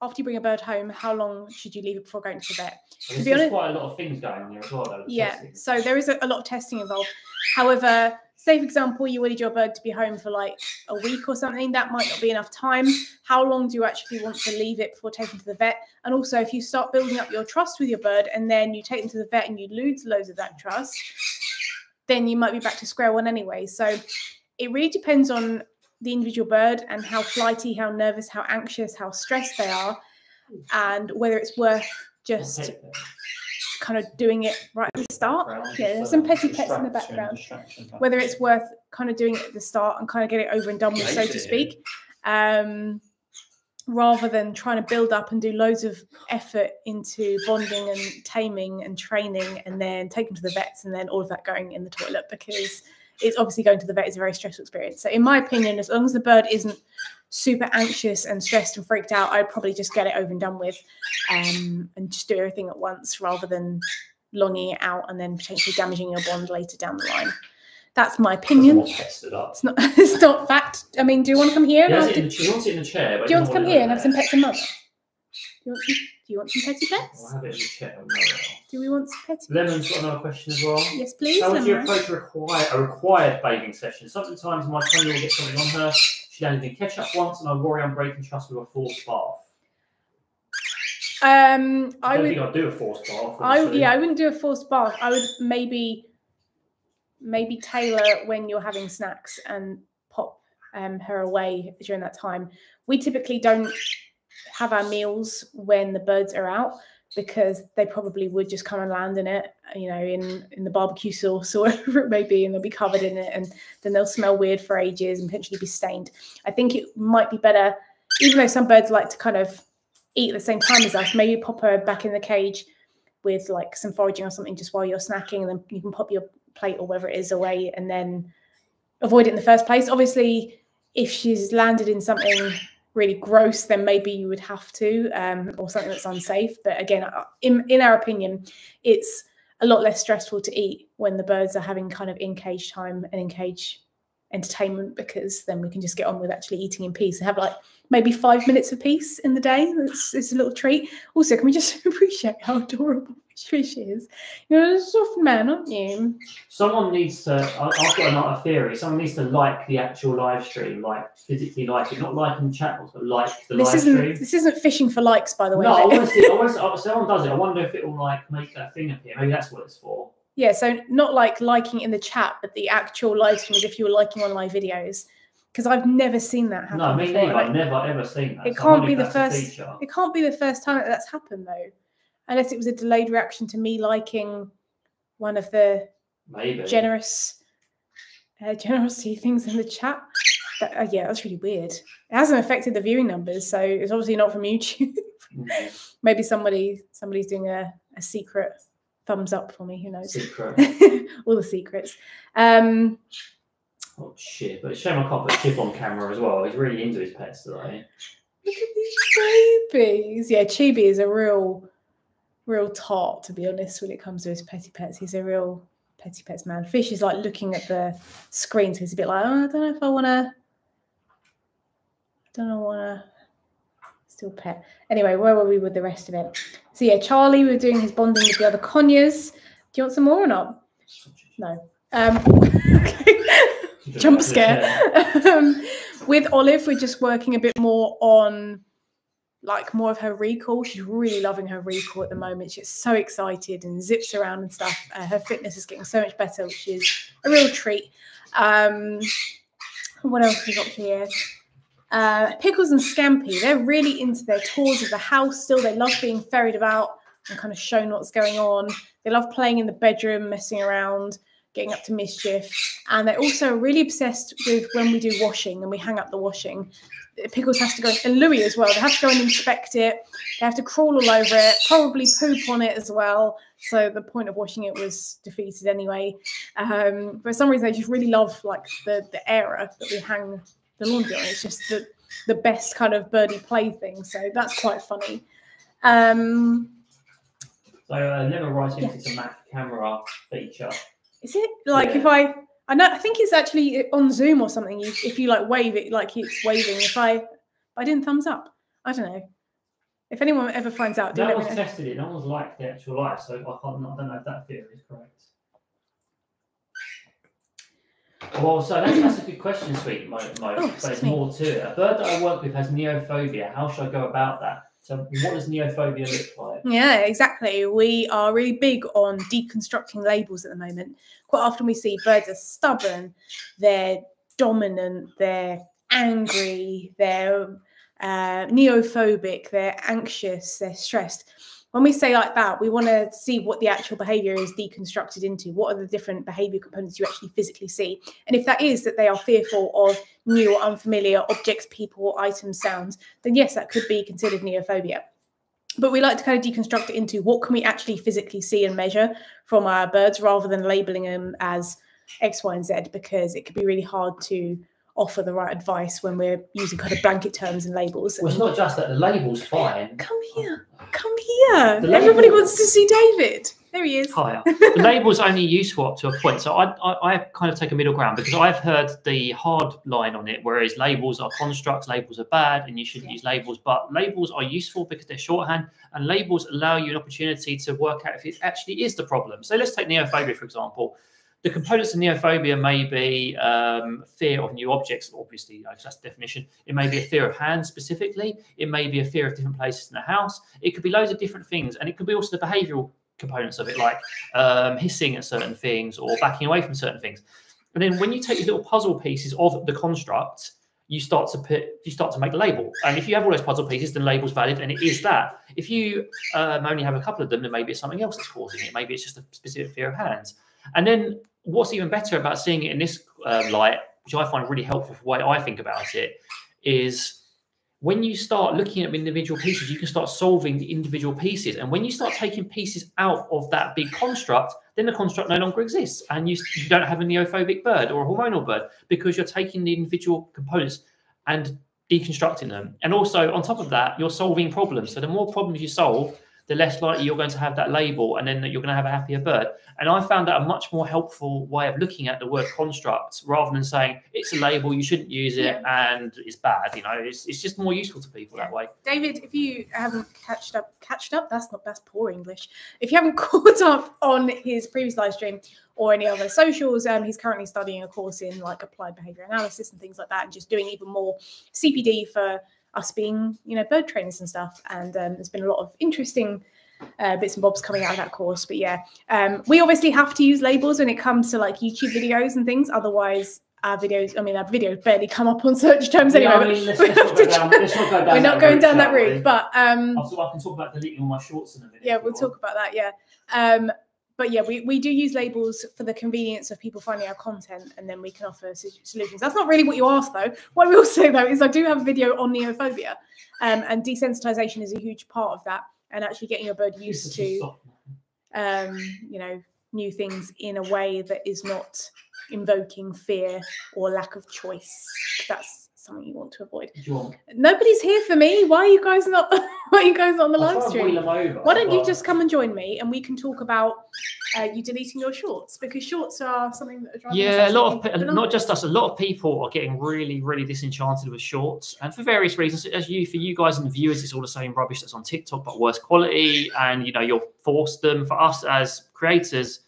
after you bring a bird home, how long should you leave it before going to the vet? There's be honest- quite a lot of things going on here as well, though. Yeah. testing. So there is a, a lot of testing involved. However, say for example, you wanted your bird to be home for like a week or something, that might not be enough time. How long do you actually want to leave it before taking to the vet? And also, if you start building up your trust with your bird and then you take them to the vet and you lose loads of that trust, then you might be back to square one anyway. So it really depends on the individual bird and how flighty, how nervous, how anxious, how stressed they are, and whether it's worth just kind of doing it right at the start. Yeah, there's some petty pets in the background. Whether it's worth kind of doing it at the start and kind of get it over and done with, so to speak, um, rather than trying to build up and do loads of effort into bonding and taming and training and then take them to the vets and then all of that going in the toilet because it's obviously going to the vet is a very stressful experience. So, in my opinion, as long as the bird isn't super anxious and stressed and freaked out, I'd probably just get it over and done with um, and just do everything at once rather than longing it out and then potentially damaging your bond later down the line. That's my opinion. Doesn't want tested up. It's not. [laughs] It's not fact. I mean, do you want to come here? He and has in do, the, wants it in the chair. Do you want to come here and have some pets and mother? Do you want some? Do you want some petty pets? I'll have it in the chair. no, no. Do we want some petty? Lemon's got another question as well. Yes, please. How would you approach a required, a required bathing session? Sometimes my 20 year old gets something on her. She only been ketchup once, and I worry I'm breaking trust with a forced bath. Um, I I would. think I'd do a forced bath. I yeah, I wouldn't do a forced bath. I would maybe maybe tailor when you're having snacks and pop um, her away during that time. We typically don't have our meals when the birds are out because they probably would just come and land in it, you know, in in the barbecue sauce or [laughs] whatever it may be, and they'll be covered in it, and then they'll smell weird for ages and potentially be stained. I think it might be better, even though some birds like to kind of eat at the same time as us, maybe pop her back in the cage with like some foraging or something just while you're snacking, and then you can pop your plate or whatever it is away and then avoid it in the first place. Obviously, if she's landed in something really gross, then maybe you would have to, um, or something that's unsafe. But again, uh, in, in our opinion, it's a lot less stressful to eat when the birds are having kind of in cage time and in cage entertainment because then we can just get on with actually eating in peace and have like maybe five minutes of peace in the day. It's, it's a little treat. Also, can we just [laughs] appreciate how adorable Fish is? You're a soft man, aren't you? Someone needs to. I- I've got another theory. Someone needs to like the actual live stream, like physically like it, not like in the chat box, but like the This live isn't stream. this isn't fishing for likes, by the way. No, [laughs] I mate. want to see. I want to someone does it. I wonder if it will like make that thing appear. Maybe that's what it's for. Yeah, so not like liking in the chat, but the actual live stream is if you were liking on live videos. Because I've never seen that happen. No, me before. neither. Like, I've never ever seen that. It so can't be the first- it can't be the first time that that's happened though, unless it was a delayed reaction to me liking one of the Maybe. generous uh, generosity things in the chat. That, uh, yeah, that's really weird. It hasn't affected the viewing numbers, so it's obviously not from YouTube. Mm, [laughs] Maybe somebody somebody's doing a, a secret thumbs up for me. Who knows? Secret. [laughs] All the secrets. Um, Oh shit! But it's shame I can't put Chip on camera as well. He's really into his pets today. look at these babies. Yeah, Chibi is a real, real tart to be honest. When it comes to his petty pets, he's a real petty pets man. Fish is like looking at the screen, so he's a bit like, oh, I don't know if I want to. I don't know, want to still pet. Anyway, where were we with the rest of it? So yeah, Charlie, we were doing his bonding with the other conures. Do you want some more or not? No. Um, [laughs] okay. Jump scare. [laughs] um, with Olive, we're just working a bit more on like more of her recall. She's really loving her recall at the moment. She's so excited and zips around and stuff. Uh, her fitness is getting so much better, which is a real treat. Um, what else we got here? Uh, Pickles and Scampy, they're really into their tours of the house still. They love being ferried about and kind of shown what's going on. They love playing in the bedroom, messing around, getting up to mischief. And they're also really obsessed with when we do washing and we hang up the washing. Pickles has to go, and Louis as well. They have to go and inspect it. They have to crawl all over it, probably poop on it as well. So the point of washing it was defeated anyway. Um, for some reason, they just really love like the the era that we hang the laundry on. It's just the the best kind of birdie plaything. So that's quite funny. Um, So uh, never writing it's a Mac camera feature. Is it like if I? I know. I think it's actually on Zoom or something. You, if you like wave it, like it's waving. If I, I didn't thumbs up. I don't know. If anyone ever finds out, do No one's tested it. No one's liked the actual life, so I can't. I don't know if that theory is correct. Well, so that's, that's a good question, sweet Mo. Mo Oh, there's more to it. A bird that I work with has neophobia. How should I go about that? So, what does neophobia look like? Yeah, exactly. We are really big on deconstructing labels at the moment. Quite often we see birds are stubborn, they're dominant, they're angry, they're uh, neophobic, they're anxious, they're stressed. When we say like that, we want to see what the actual behavior is deconstructed into. What are the different behavior components you actually physically see? And if that is that they are fearful of new or unfamiliar objects, people, items, sounds, then yes, that could be considered neophobia but we like to kind of deconstruct it into what can we actually physically see and measure from our birds rather than labeling them as X, Y, and Z because it could be really hard to offer the right advice when we're using kind of blanket terms and labels. Well, it's not just that the label's fine. Come here, come here. The Everybody label- wants to see David. There he is. higher. the label's only useful up to a point. So I, I, I kind of take a middle ground because I've heard the hard line on it, whereas labels are constructs, labels are bad, and you shouldn't Yeah. use labels. But labels are useful because they're shorthand, and labels allow you an opportunity to work out if it actually is the problem. So let's take neophobia, for example. The components of neophobia may be um, fear of new objects, obviously, that's the definition. It may be a fear of hands specifically. It may be a fear of different places in the house. It could be loads of different things. And it could be also the behavioral components of it, like um, hissing at certain things or backing away from certain things. And then when you take these little puzzle pieces of the construct, you start to put, you start to make a label. And if you have all those puzzle pieces, then the label's valid, and it is that. If you um, only have a couple of them, then maybe it's something else that's causing it. Maybe it's just a specific fear of hands. And then what's even better about seeing it in this uh, light, which I find really helpful for the way I think about it, is when you start looking at individual pieces, you can start solving the individual pieces. And when you start taking pieces out of that big construct, then the construct no longer exists. And you, you don't have a neophobic bird or a hormonal bird because you're taking the individual components and deconstructing them. And also, on top of that, you're solving problems. So the more problems you solve, the less likely you're going to have that label and then you're going to have a happier bird. And I found that a much more helpful way of looking at the word construct rather than saying it's a label, you shouldn't use it and it's bad. You know, it's, it's just more useful to people that way. David, if you haven't catched up, catched up, that's not that's poor English. If you haven't [laughs] caught up on his previous live stream or any other socials, um, he's currently studying a course in like applied behavior analysis and things like that, and just doing even more CPD for us being, you know, bird trainers and stuff. And um, there's been a lot of interesting uh, bits and bobs coming out of that course. But yeah, um, we obviously have to use labels when it comes to like YouTube videos and things. Otherwise, our videos, I mean, our videos barely come up on search terms anyway. Yeah, I mean, let's, let's have not to go down, try- let's not go down we're not going route, down that route, but um, I'll I can talk about deleting all my shorts in a minute. yeah, we'll want. talk about that. Yeah. Um, but yeah, we, we do use labels for the convenience of people finding our content and then we can offer solutions. That's not really what you asked though. What I will [laughs] say though is I do have a video on neophobia um, and desensitization is a huge part of that and actually getting your bird used to um, you know, new things in a way that is not invoking fear or lack of choice. That's something you want to avoid. Want? Nobody's here for me. Why are you guys not? [laughs] Why are you guys not on the I'll live stream? Why don't you just come and join me and we can talk about uh, you deleting your shorts because shorts are something that are driving Yeah, a lot of pe- not just us. A lot of people are getting really, really disenchanted with shorts, and for various reasons. As you, for you guys and the viewers, it's all the same rubbish that's on TikTok, but worse quality. And you know, you'll force them. For us as creators,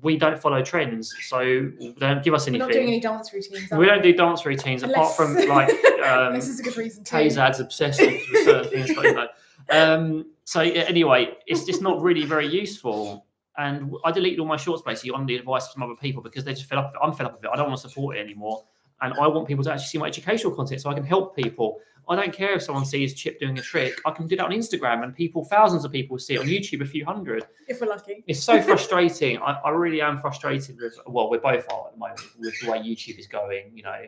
we don't follow trends, so they don't give us We're anything. not doing any dance routines. are we don't do dance routines apart from like [laughs] um, this is a good reason too. Kazad's obsessed with certain things [laughs] like that. Um, so yeah, anyway, it's just not really very useful. And I deleted all my shorts basically on the advice from other people because they just fed up. I'm fed up with it. I don't want to support it anymore. And I want people to actually see my educational content so I can help people. I don't care if someone sees Chip doing a trick. I can do that on Instagram and people, thousands of people see it on YouTube, a few hundred. If we're lucky. It's so frustrating. I, I really am frustrated with, well, we both are at the moment with the way YouTube is going, you know.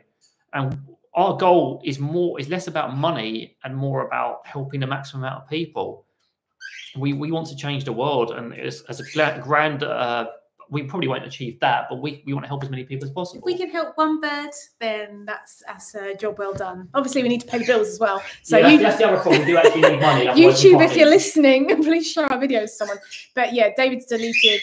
And our goal is more, is less about money and more about helping the maximum amount of people. We, we want to change the world. And as, as a grand, uh, we probably won't achieve that, but we, we want to help as many people as possible. If we can help one bird, then that's that's a job well done. Obviously, we need to pay the bills as well. So yeah, that's, you, that's the other problem. We do actually need money. YouTube, if you're listening, [laughs] please share our videos to someone. But yeah, David's deleted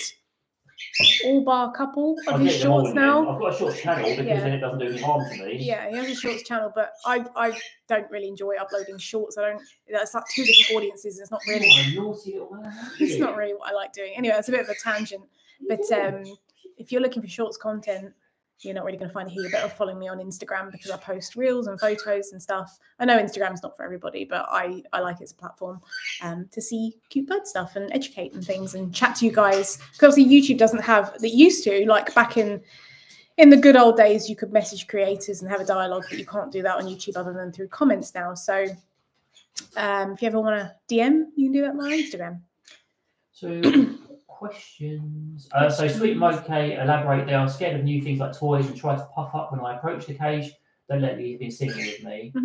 all bar a couple of his all shorts now. I've got a short channel because Yeah. then it doesn't do any harm to me. Yeah, he has a shorts channel, but I I don't really enjoy uploading shorts. I don't. That's like two different audiences. It's not really. You are a naughty little man, It's not really what I like doing. Anyway, it's a bit of a tangent. But um, if you're looking for shorts content, you're not really going to find it here. Better follow me on Instagram because I post reels and photos and stuff. I know Instagram's not for everybody, but I, I like it as a platform um, to see cute bird stuff and educate and things and chat to you guys. Because obviously YouTube doesn't have that used to like back in in the good old days you could message creators and have a dialogue, but you can't do that on YouTube other than through comments now. So um, if you ever want to DM, you can do that on my Instagram. So questions. Uh, so Sweet Moke elaborate. They are scared of new things like toys and try to puff up when I approach the cage. Don't let me. He's been singing with me. [laughs]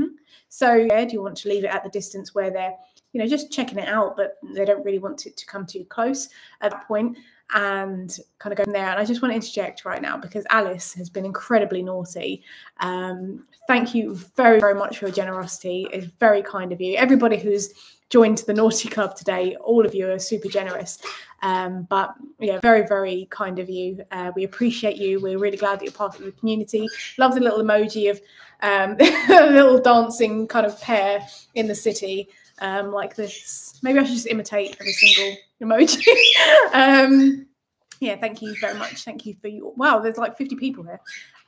So yeah, do you want to leave it at the distance where they're, you know, just checking it out, but they don't really want it to come too close at that point and kind of go from there. And I just want to interject right now because Alice has been incredibly naughty. Um, thank you very, very much for your generosity. It's very kind of you. Everybody who's joined the naughty club today, all of you are super generous. Um, but yeah, very, very kind of you. Uh, we appreciate you. We're really glad that you're part of the community. Love the little emoji of um, [laughs] a little dancing kind of pair in the city um, like this. Maybe I should just imitate every single emoji. [laughs] um, yeah, thank you very much. Thank you for your. Wow, there's like 50 people here.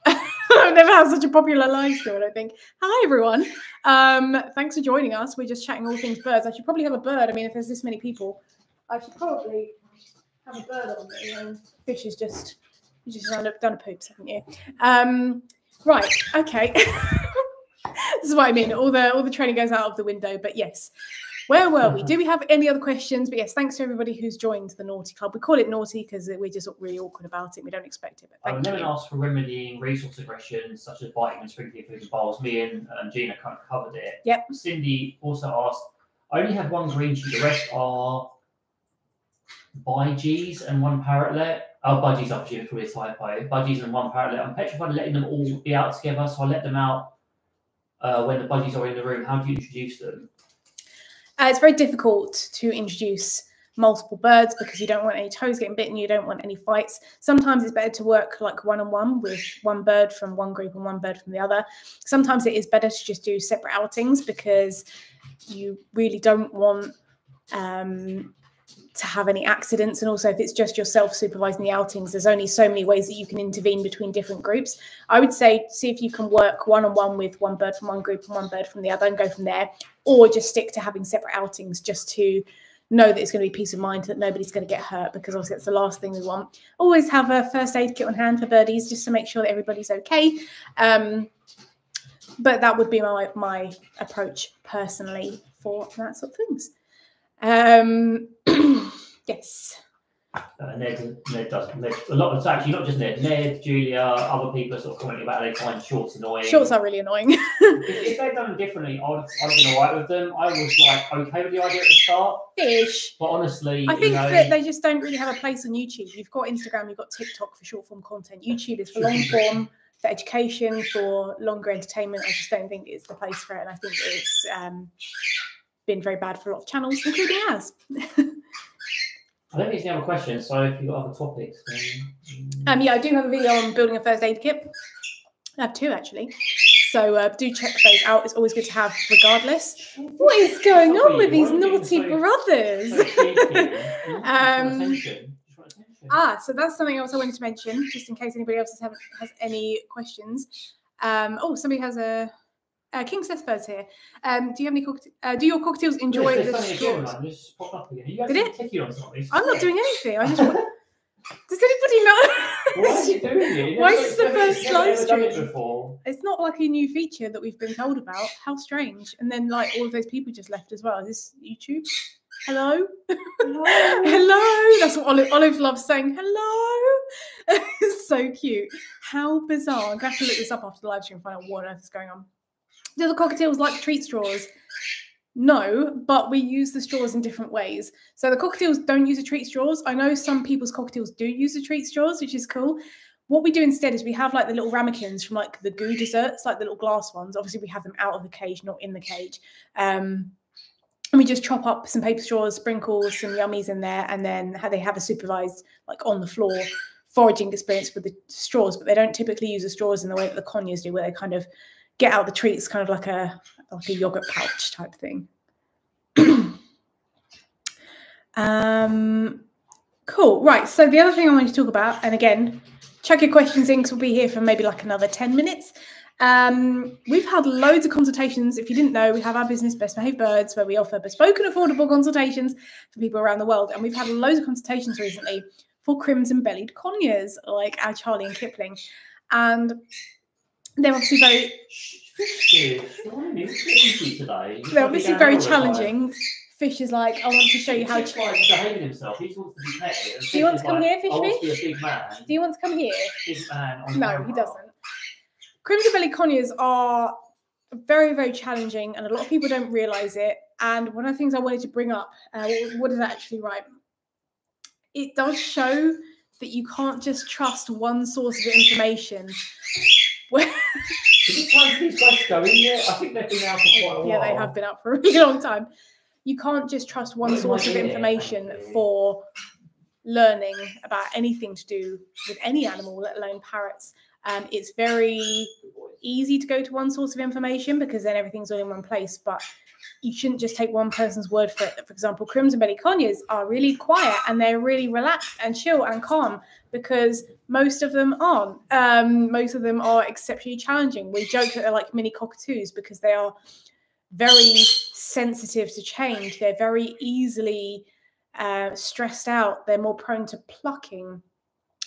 [laughs] I've never had such a popular live stream, I don't think. Hi, everyone. Um, thanks for joining us. We're just chatting all things birds. I should probably have a bird. I mean, if there's this many people, I should probably have a bird on me. Fish is just, you just done a, done a poops, haven't you? Um, right, okay. [laughs] this is what I mean. All the all the training goes out of the window. But yes, where were we? Do we have any other questions? But yes, thanks to everybody who's joined the Naughty Club. We call it Naughty because we're just really awkward about it. We don't expect it. But thank would you. never ask for remedying resource aggression such as biting and sprinkling food and bowls. Me and um, Gina kind of covered it. Yep. Cindy also asked. I only have one green cheek. The rest are budgies and one parrotlet. Oh, budgies, presume, probably a typo. Budgies and one parrotlet. I'm petrified of letting them all be out together, so I let them out uh, when the budgies are in the room. How do you introduce them? Uh, it's very difficult to introduce multiple birds because you don't want any toes getting bitten, you don't want any fights. Sometimes it's better to work like one on one with one bird from one group and one bird from the other. Sometimes it is better to just do separate outings because you really don't want um, to have any accidents. And also, if it's just yourself supervising the outings, there's only so many ways that you can intervene between different groups. I would say see if you can work one on one with one bird from one group and one bird from the other and go from there, or just stick to having separate outings just to know that it's going to be peace of mind that nobody's going to get hurt because obviously it's the last thing we want. Always have a first aid kit on hand for birdies just to make sure that everybody's okay. Um, but that would be my my approach personally for that sort of things. Um, [clears throat] yes. Uh, Ned, Ned does. Ned, a lot. It's actually not just Ned. Ned, Julia, other people are sort of commenting about how they find shorts annoying. Shorts are really annoying. [laughs] if, if they'd done differently, I'd, I'd have been alright with them. I was like okay with the idea at the start, Ish. but honestly, I you think know, that they just don't really have a place on YouTube. You've got Instagram, you've got TikTok for short form content. YouTube is for long form, for education, for longer entertainment. I just don't think it's the place for it. And I think it's um, been very bad for a lot of channels, including ours. [laughs] I don't think it's any other questions. So if you've got other topics, then Um, yeah, I do have a video on building a first aid kit. I have two actually. So uh, do check those out. It's always good to have, regardless. What is going on with these naughty brothers? So [laughs] just want Um, attention. Just want attention. Ah, so that's something else I wanted to mention, just in case anybody else has, has any questions. Um, oh, somebody has a uh, King Sethbird's here. Um, do you have any cockta- uh, do your cockatiels enjoy Yes, the there's something again, straws? man, just pop up again. You Did it? on something. I'm not doing anything. I [laughs] just. want- Does anybody know? Why is it doing it? [laughs] Why is this the first live ever it stream? before. it's not like a new feature that we've been told about. How strange! And then like all of those people just left as well. Is this YouTube? Hello, [laughs] hello. That's what Olive, Olive loves saying. Hello. it's so cute. How bizarre! I'm going to have to look this up after the live stream and find out what on earth is going on. Do the cockatiels like treat straws? No, but we use the straws in different ways. So the cockatiels don't use the treat straws. I know some people's cockatiels do use the treat straws, which is cool. What we do instead is we have like the little ramekins from like the goo desserts, like the little glass ones. Obviously, we have them out of the cage, not in the cage. Um, and we just chop up some paper straws, sprinkle some yummies in there, and then they have a supervised, like on the floor, foraging experience with the straws. But they don't typically use the straws in the way that the conures do, where they kind of get out the treats, kind of like a like a yogurt pouch type thing. [clears throat] um, cool. Right. So the other thing I want to talk about, and again, chuck your questions in because we'll be here for maybe like another 10 minutes. Um, we've had loads of consultations. If you didn't know, we have our business Best Behaved Birds, where we offer bespoke and affordable consultations for people around the world. And we've had loads of consultations recently for crimson bellied conures, like our Charlie and Kipling. And they're obviously very Shit, why is it easy today? they're obviously very challenging. Fish is like, I want to show you how He's behaving himself. He wants to be. Do you want to come is here, Fish Fish? to be a big man. Do you want to come here? Big man on No, he doesn't. Crimson belly conures are very, very challenging, and a lot of people don't realize it. And one of the things I wanted to bring up, uh, what- what did I actually write? It does show that you can't just trust one source of information. Where- Is it time for these guys to go in yet? I think they've been out for quite a while. yeah, they have been up for a really long time. You can't just trust one source of information for learning about anything to do with any animal, let alone parrots. Um, it's very easy to go to one source of information because then everything's all in one place. But you shouldn't just take one person's word for it. For example, crimson belly conures are really quiet and they're really relaxed and chill and calm because most of them aren't. Um, most of them are exceptionally challenging. We joke that they're like mini cockatoos because they are very sensitive to change. They're very easily uh, stressed out. They're more prone to plucking.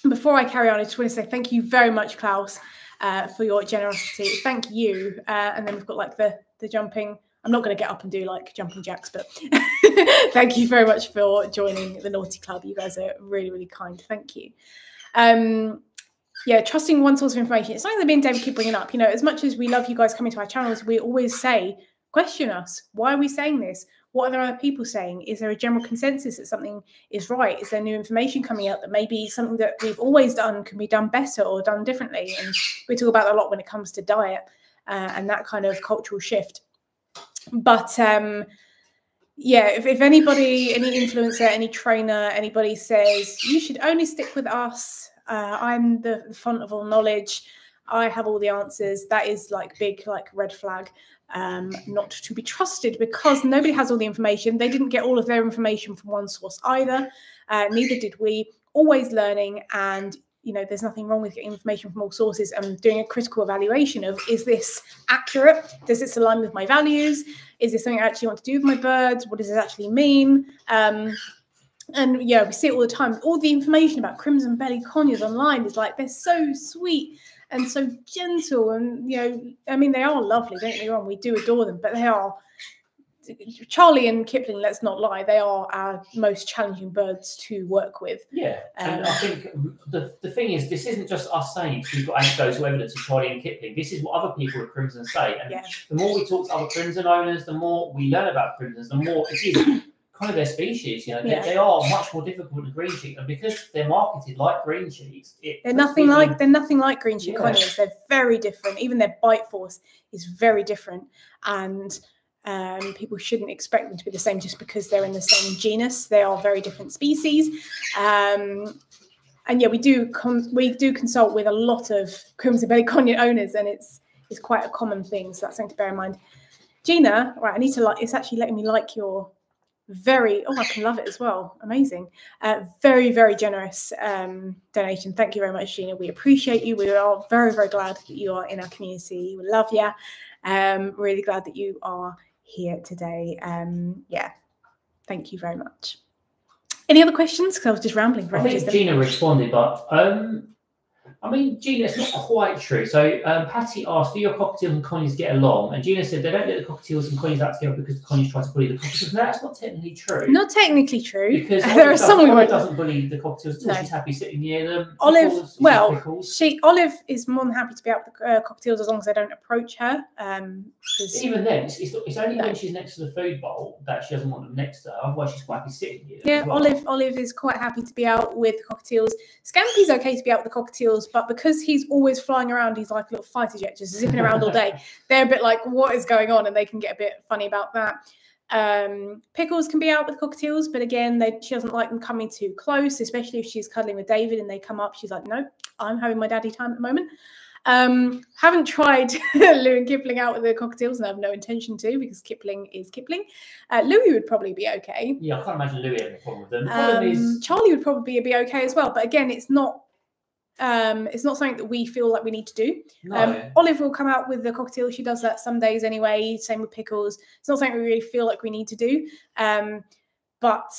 Before I carry on, I just want to say thank you very much, Klaus, uh, for your generosity. Thank you. Uh, and then we've got like the the jumping. I'm not going to get up and do like jumping jacks, but [laughs] thank you very much for joining the Naughty Club. You guys are really, really kind. Thank you. Um, yeah, trusting one source of information. It's something that me and David keep bringing up. You know, as much as we love you guys coming to our channels, we always say, question us. Why are we saying this? What are other people saying? Is there a general consensus that something is right? Is there new information coming out that maybe something that we've always done can be done better or done differently? And we talk about a lot when it comes to diet uh, and that kind of cultural shift. But um, yeah, if, if anybody, any influencer, any trainer, anybody says you should only stick with us, uh, I'm the, the font of all knowledge. I have all the answers. That is like big, like red flag, um, not to be trusted because nobody has all the information. They didn't get all of their information from one source either. Uh, neither did we. Always learning, and you know, there's nothing wrong with getting information from all sources and doing a critical evaluation of is this accurate? Does this align with my values? Is this something I actually want to do with my birds? What does this actually mean? Um, and yeah, we see it all the time. All the information about crimson belly conures online is like they're so sweet and so gentle, and you know, I mean, they are lovely. Don't get me wrong, we do adore them, but they are. Charlie and Kipling, let's not lie, they are our most challenging birds to work with. Yeah, and Um, I think the, the thing is, this isn't just us saying we've got anecdotal evidence of Charlie and Kipling. This is what other people at Crimson say. And Yeah. the more we talk to other Crimson owners, the more we learn about Crimsons, the more it is kind of their species. You know, they, Yeah. they are much more difficult than green cheeks, and because they're marketed like green cheeks, They're nothing like in- they're nothing like green cheeks Yeah. They're very different. Even their bite force is very different, and um, people shouldn't expect them to be the same just because they're in the same genus. They are very different species. Um, and yeah, we do we do consult with a lot of crimson belly conure owners, and it's it's quite a common thing. So that's something to bear in mind. Gina, right? I need to like. It's actually letting me like your very oh i can love it as well amazing uh, very very generous um, donation thank you very much gina we appreciate you we are very very glad that you are in our community we love you um, really glad that you are here today. Um, yeah thank you very much. Any other questions? Because i was just rambling for I think. Gina responded, but um, I mean, Gina, it's not quite true. So um, Patty asked, "Do your cockatiels and connies get along?" And Gina said they don't get the cockatiels and connies out together because the connies try to bully the cockatiels. No, that's not technically true. not technically true because [laughs] there are some Olive doesn't bully the cockatiels at. No. She's happy sitting near them. Olive, well, She Olive is more than happy to be out with the uh, cockatiels as long as they don't approach her. Um, Even then, it's, it's, it's only No. when she's next to the food bowl that she doesn't want them next to her. Otherwise, she's quite happy sitting near yeah, well. Olive Olive is quite happy to be out with the cockatiels. Scampy's okay to be out with the cockatiels, but because he's always flying around, he's like a little fighter jet, just zipping around all day. [laughs] They're a bit like, what is going on? And they can get a bit funny about that. Um, Pickles can be out with cockatiels, but again, they, she doesn't like them coming too close, especially if she's cuddling with David and they come up. She's like, no, I'm having my daddy time at the moment. Um, haven't tried [laughs] Lou and Kipling out with the cockatiels, and I have no intention to because Kipling is Kipling. Uh, Louis would probably be okay. Yeah, I can't imagine Louis having a problem with them. The problem Um, is, Charlie would probably be okay as well, but again, it's not. Um, it's not something that we feel like we need to do. no. Um, Olive will come out with the cockatiel. She does that some days anyway. Same with pickles. It's not something we really feel like we need to do. Um, but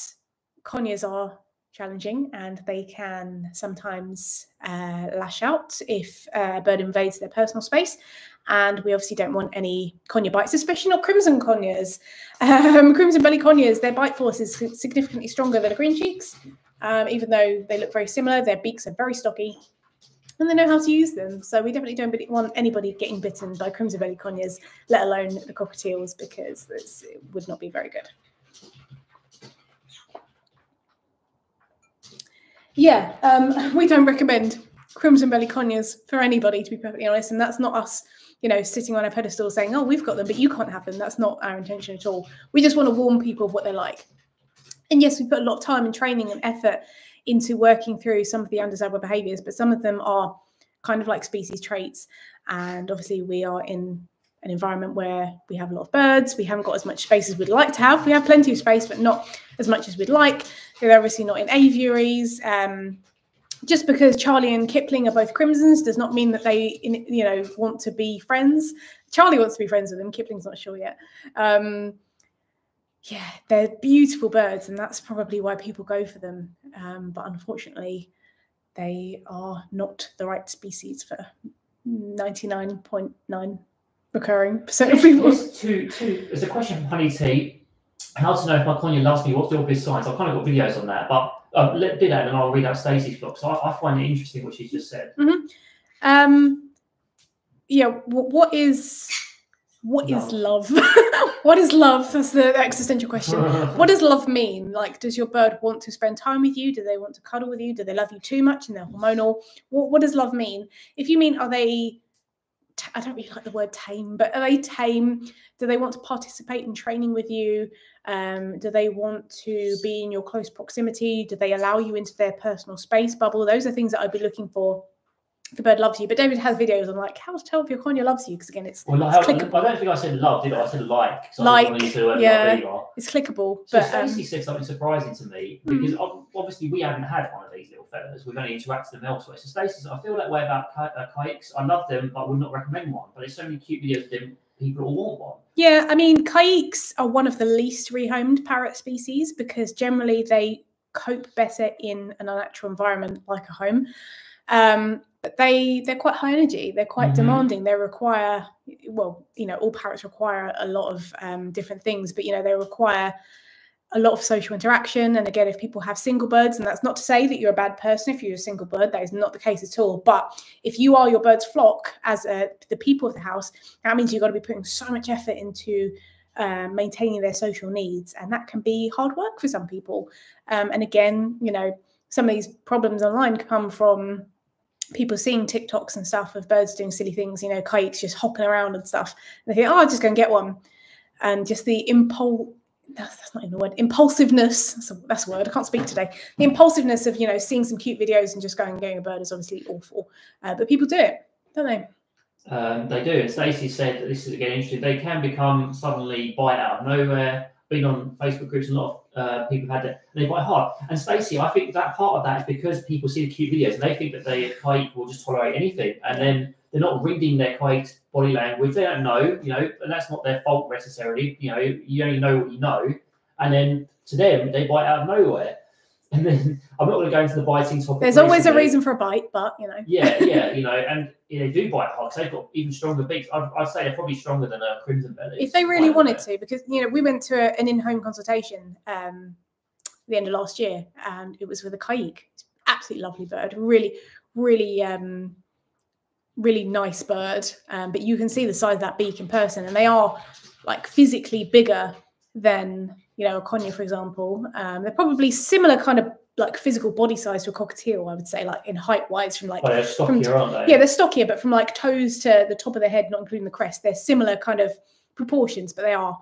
conures are challenging and they can sometimes uh, lash out if uh, a bird invades their personal space. And we obviously don't want any conure bites, especially not crimson conures. [laughs] Um, crimson belly conures, their bite force is significantly stronger than a green cheeks. Um, even though they look very similar, their beaks are very stocky and they know how to use them. So we definitely don't want anybody getting bitten by crimson belly conures, let alone the cockatiels, because this it would not be very good. Yeah, um, [laughs] we don't recommend crimson belly conures for anybody, to be perfectly honest. And that's not us, you know, sitting on a pedestal saying, "Oh, we've got them, but you can't have them." That's not our intention at all. We just want to warn people of what they're like. And yes, we put a lot of time and training and effort into working through some of the undesirable behaviors, but some of them are kind of like species traits. And obviously, we are in an environment where we have a lot of birds. We haven't got as much space as we'd like to have. We have plenty of space, but not as much as we'd like. They're obviously not in aviaries. Um, just because Charlie and Kipling are both crimsons does not mean that they, you know, want to be friends. Charlie wants to be friends with them. Kipling's not sure yet. Um, yeah, they're beautiful birds, and that's probably why people go for them. Um, but unfortunately, they are not the right species for 99.9 recurring percent of people. Two, there's a question from Honey Tea. How to know if my conure loves me? What's the obvious signs? I've kind of got videos on that, but um, let do that and I'll read out Stacey's blog. So I, I find it interesting what she just said. Um, yeah, wh- what is what is love? [laughs] what is love? That's the existential question. [laughs] What does love mean? Like, does your bird want to spend time with you? Do they want to cuddle with you? Do they love you too much and they're hormonal? What, what does love mean? If you mean, are they, t- I don't really like the word tame, but are they tame? Do they want to participate in training with you? Um, do they want to be in your close proximity? Do they allow you into their personal space bubble? Those are things that I'd be looking for. The bird loves you, but David has videos on like how to tell if your conure loves you because again, it's Well, like, I, It's I don't think I said love, did I? I said like. I Like, to, yeah. it's clickable. So But um, Stacey said something surprising to me because ob- obviously we haven't had one of these little fellas. We've only interacted with them elsewhere. So Stacey said, I feel that way about uh. I love them, but would not recommend one. But there's so many cute videos of them. People all want one. Yeah, I mean, caiques are one of the least rehomed parrot species because generally they cope better in an unnatural environment like a home. Um, they they're quite high energy. They're quite Mhm. demanding. They require well, you know, all parrots require a lot of um, different things, but you know, they require a lot of social interaction. And again, if people have single birds, and that's not to say that you're a bad person if you're a single bird, that is not the case at all. But if you are your bird's flock as uh, the people of the house, that means you've got to be putting so much effort into uh, maintaining their social needs, and that can be hard work for some people. Um, and again, you know, some of these problems online come from people seeing TikToks and stuff of birds doing silly things, you know, caiques just hopping around and stuff. And they think, oh, I'll just go and get one. And just the impulse, that's, that's not even the word, impulsiveness, that's a, that's a word, I can't speak today. The impulsiveness of, you know, seeing some cute videos and just going and getting a bird is obviously awful. Uh, but people do it, don't they? Um, they do. And Stacey said that this is again interesting. They can become suddenly bite out of nowhere. Been on Facebook groups, a lot of uh, people had it, and they bite hard. And Stacey, I think that part of that is because people see the cute videos and they think that they caique will just tolerate anything, and then they're not reading their caique body language. They don't know, you know, and that's not their fault necessarily. You know, you only know what you know, and then to them, they bite out of nowhere. And then I'm not going to go into the biting topic. There's always a reason for a bite, but you know. Yeah, [laughs] yeah, you know, and you know, they do bite hard they've got even stronger beaks. I'd, I'd say they're probably stronger than a crimson belly. if they really wanted to, because you know, we went to a, an in-home consultation um, the end of last year, and it was with a. It's absolutely lovely bird, really, really, um, really nice bird. Um, but you can see the size of that beak in person, and they are like physically bigger than you know a conure, for example. Um, they're probably similar kind of like physical body size to a cockatiel, I would say, like in height wise, from like But they're from- aren't they? yeah, they're stockier, but from like toes to the top of the head, not including the crest, they're similar kind of proportions, but they are a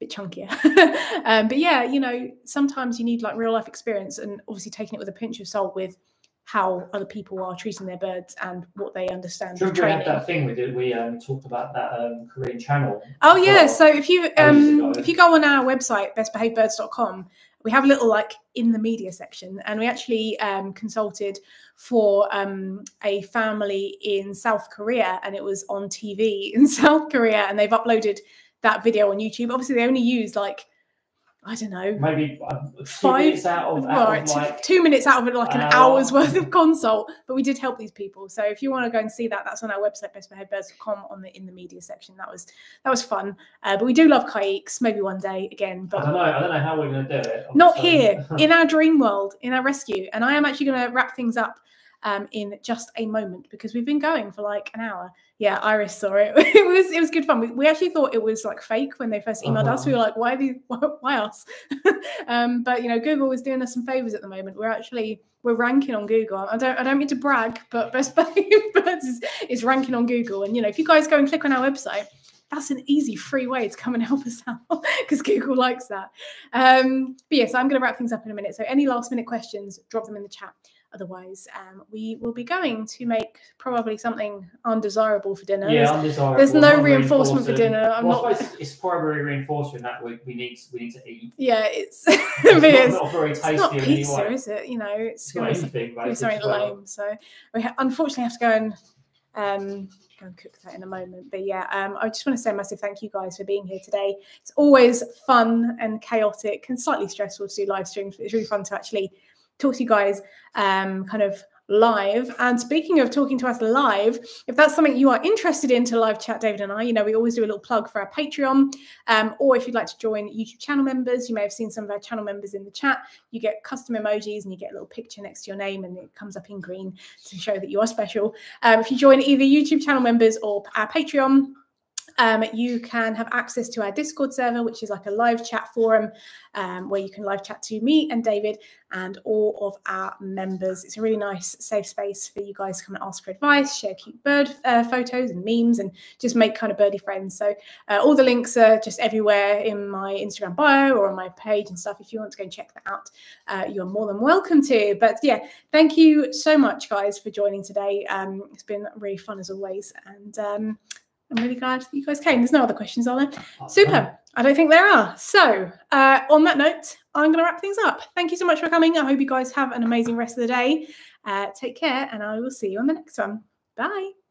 bit chunkier. [laughs] um, but yeah, you know, sometimes you need like real life experience and obviously taking it with a pinch of salt with how other people are treating their birds and what they understand you we had that thing we did? We um, talked about that um, Korean channel. Oh yeah, well. so if you um if you go on our website bestbehavedbirds.com, we have a little like in the media section, and we actually um, consulted for um, a family in South Korea, and it was on TV [laughs] in South Korea, and they've uploaded that video on YouTube. Obviously, they only use like I don't know maybe uh, Five- minutes out of, out right, of two- like two minutes out of like an hour's worth of consult. But we did help these people. So if you want to go and see that, that's on our website, bestbehavedbirds.com on the in the media section. That was that was fun. Uh, but we do love caiques, maybe one day again. But I don't know. I don't know how we're going to do it. not here in [laughs] our dream world, in our rescue. And I am actually going to wrap things up um, in just a moment because we've been going for like an hour. Yeah, Iris saw it. [laughs] it was it was good fun. We, we actually thought it was like fake when they first emailed us. We were like, why these? [laughs] Why, why us? [laughs] um, but you know, Google is doing us some favors at the moment. We're actually we're ranking on Google. I don't I don't mean to brag, but Best Behaved Birds is, is ranking on Google. And you know, if you guys go and click on our website, that's an easy free way to come and help us out because Google likes that. Um, but yes, I'm going to wrap things up in a minute. So any last minute questions, drop them in the chat. Otherwise, um, we will be going to make probably something undesirable for dinner. Yeah, There's- undesirable. there's no reinforcement for dinner. I'm well, not. It's primary reinforcement that we, we need we need to eat. Yeah, it's. It's [laughs] not, it's, not very it's tasty not pizza, any way. is it? You know, it's, It's not anything, gonna be basically, something well. lame. So we unfortunately have to go and um, go and cook that in a moment. But yeah, um, I just want to say a massive thank you guys for being here today. It's always fun and chaotic and slightly stressful to do live streams, but it's really fun to actually talk to you guys um, kind of live. And speaking of talking to us live, if that's something you are interested in to live chat David and I, you know, we always do a little plug for our Patreon. Um, or if you'd like to join YouTube channel members, you may have seen some of our channel members in the chat. You get custom emojis and you get a little picture next to your name and it comes up in green to show that you are special. Um, if you join either YouTube channel members or our Patreon, um, you can have access to our Discord server, which is like a live chat forum um, where you can live chat to me and David and all of our members. It's a really nice, safe space for you guys to come and ask for advice, share cute bird uh, photos and memes, and just make kind of birdie friends. So, uh, all the links are just everywhere in my Instagram bio or on my page and stuff. If you want to go and check that out, uh, you're more than welcome to. But yeah, thank you so much, guys, for joining today. Um, it's been really fun as always. And um, I'm really glad that you guys came. There's no other questions, are there? Super. I don't think there are. So, uh, on that note, I'm going to wrap things up. Thank you so much for coming. I hope you guys have an amazing rest of the day. Uh, take care, and I will see you on the next one. Bye.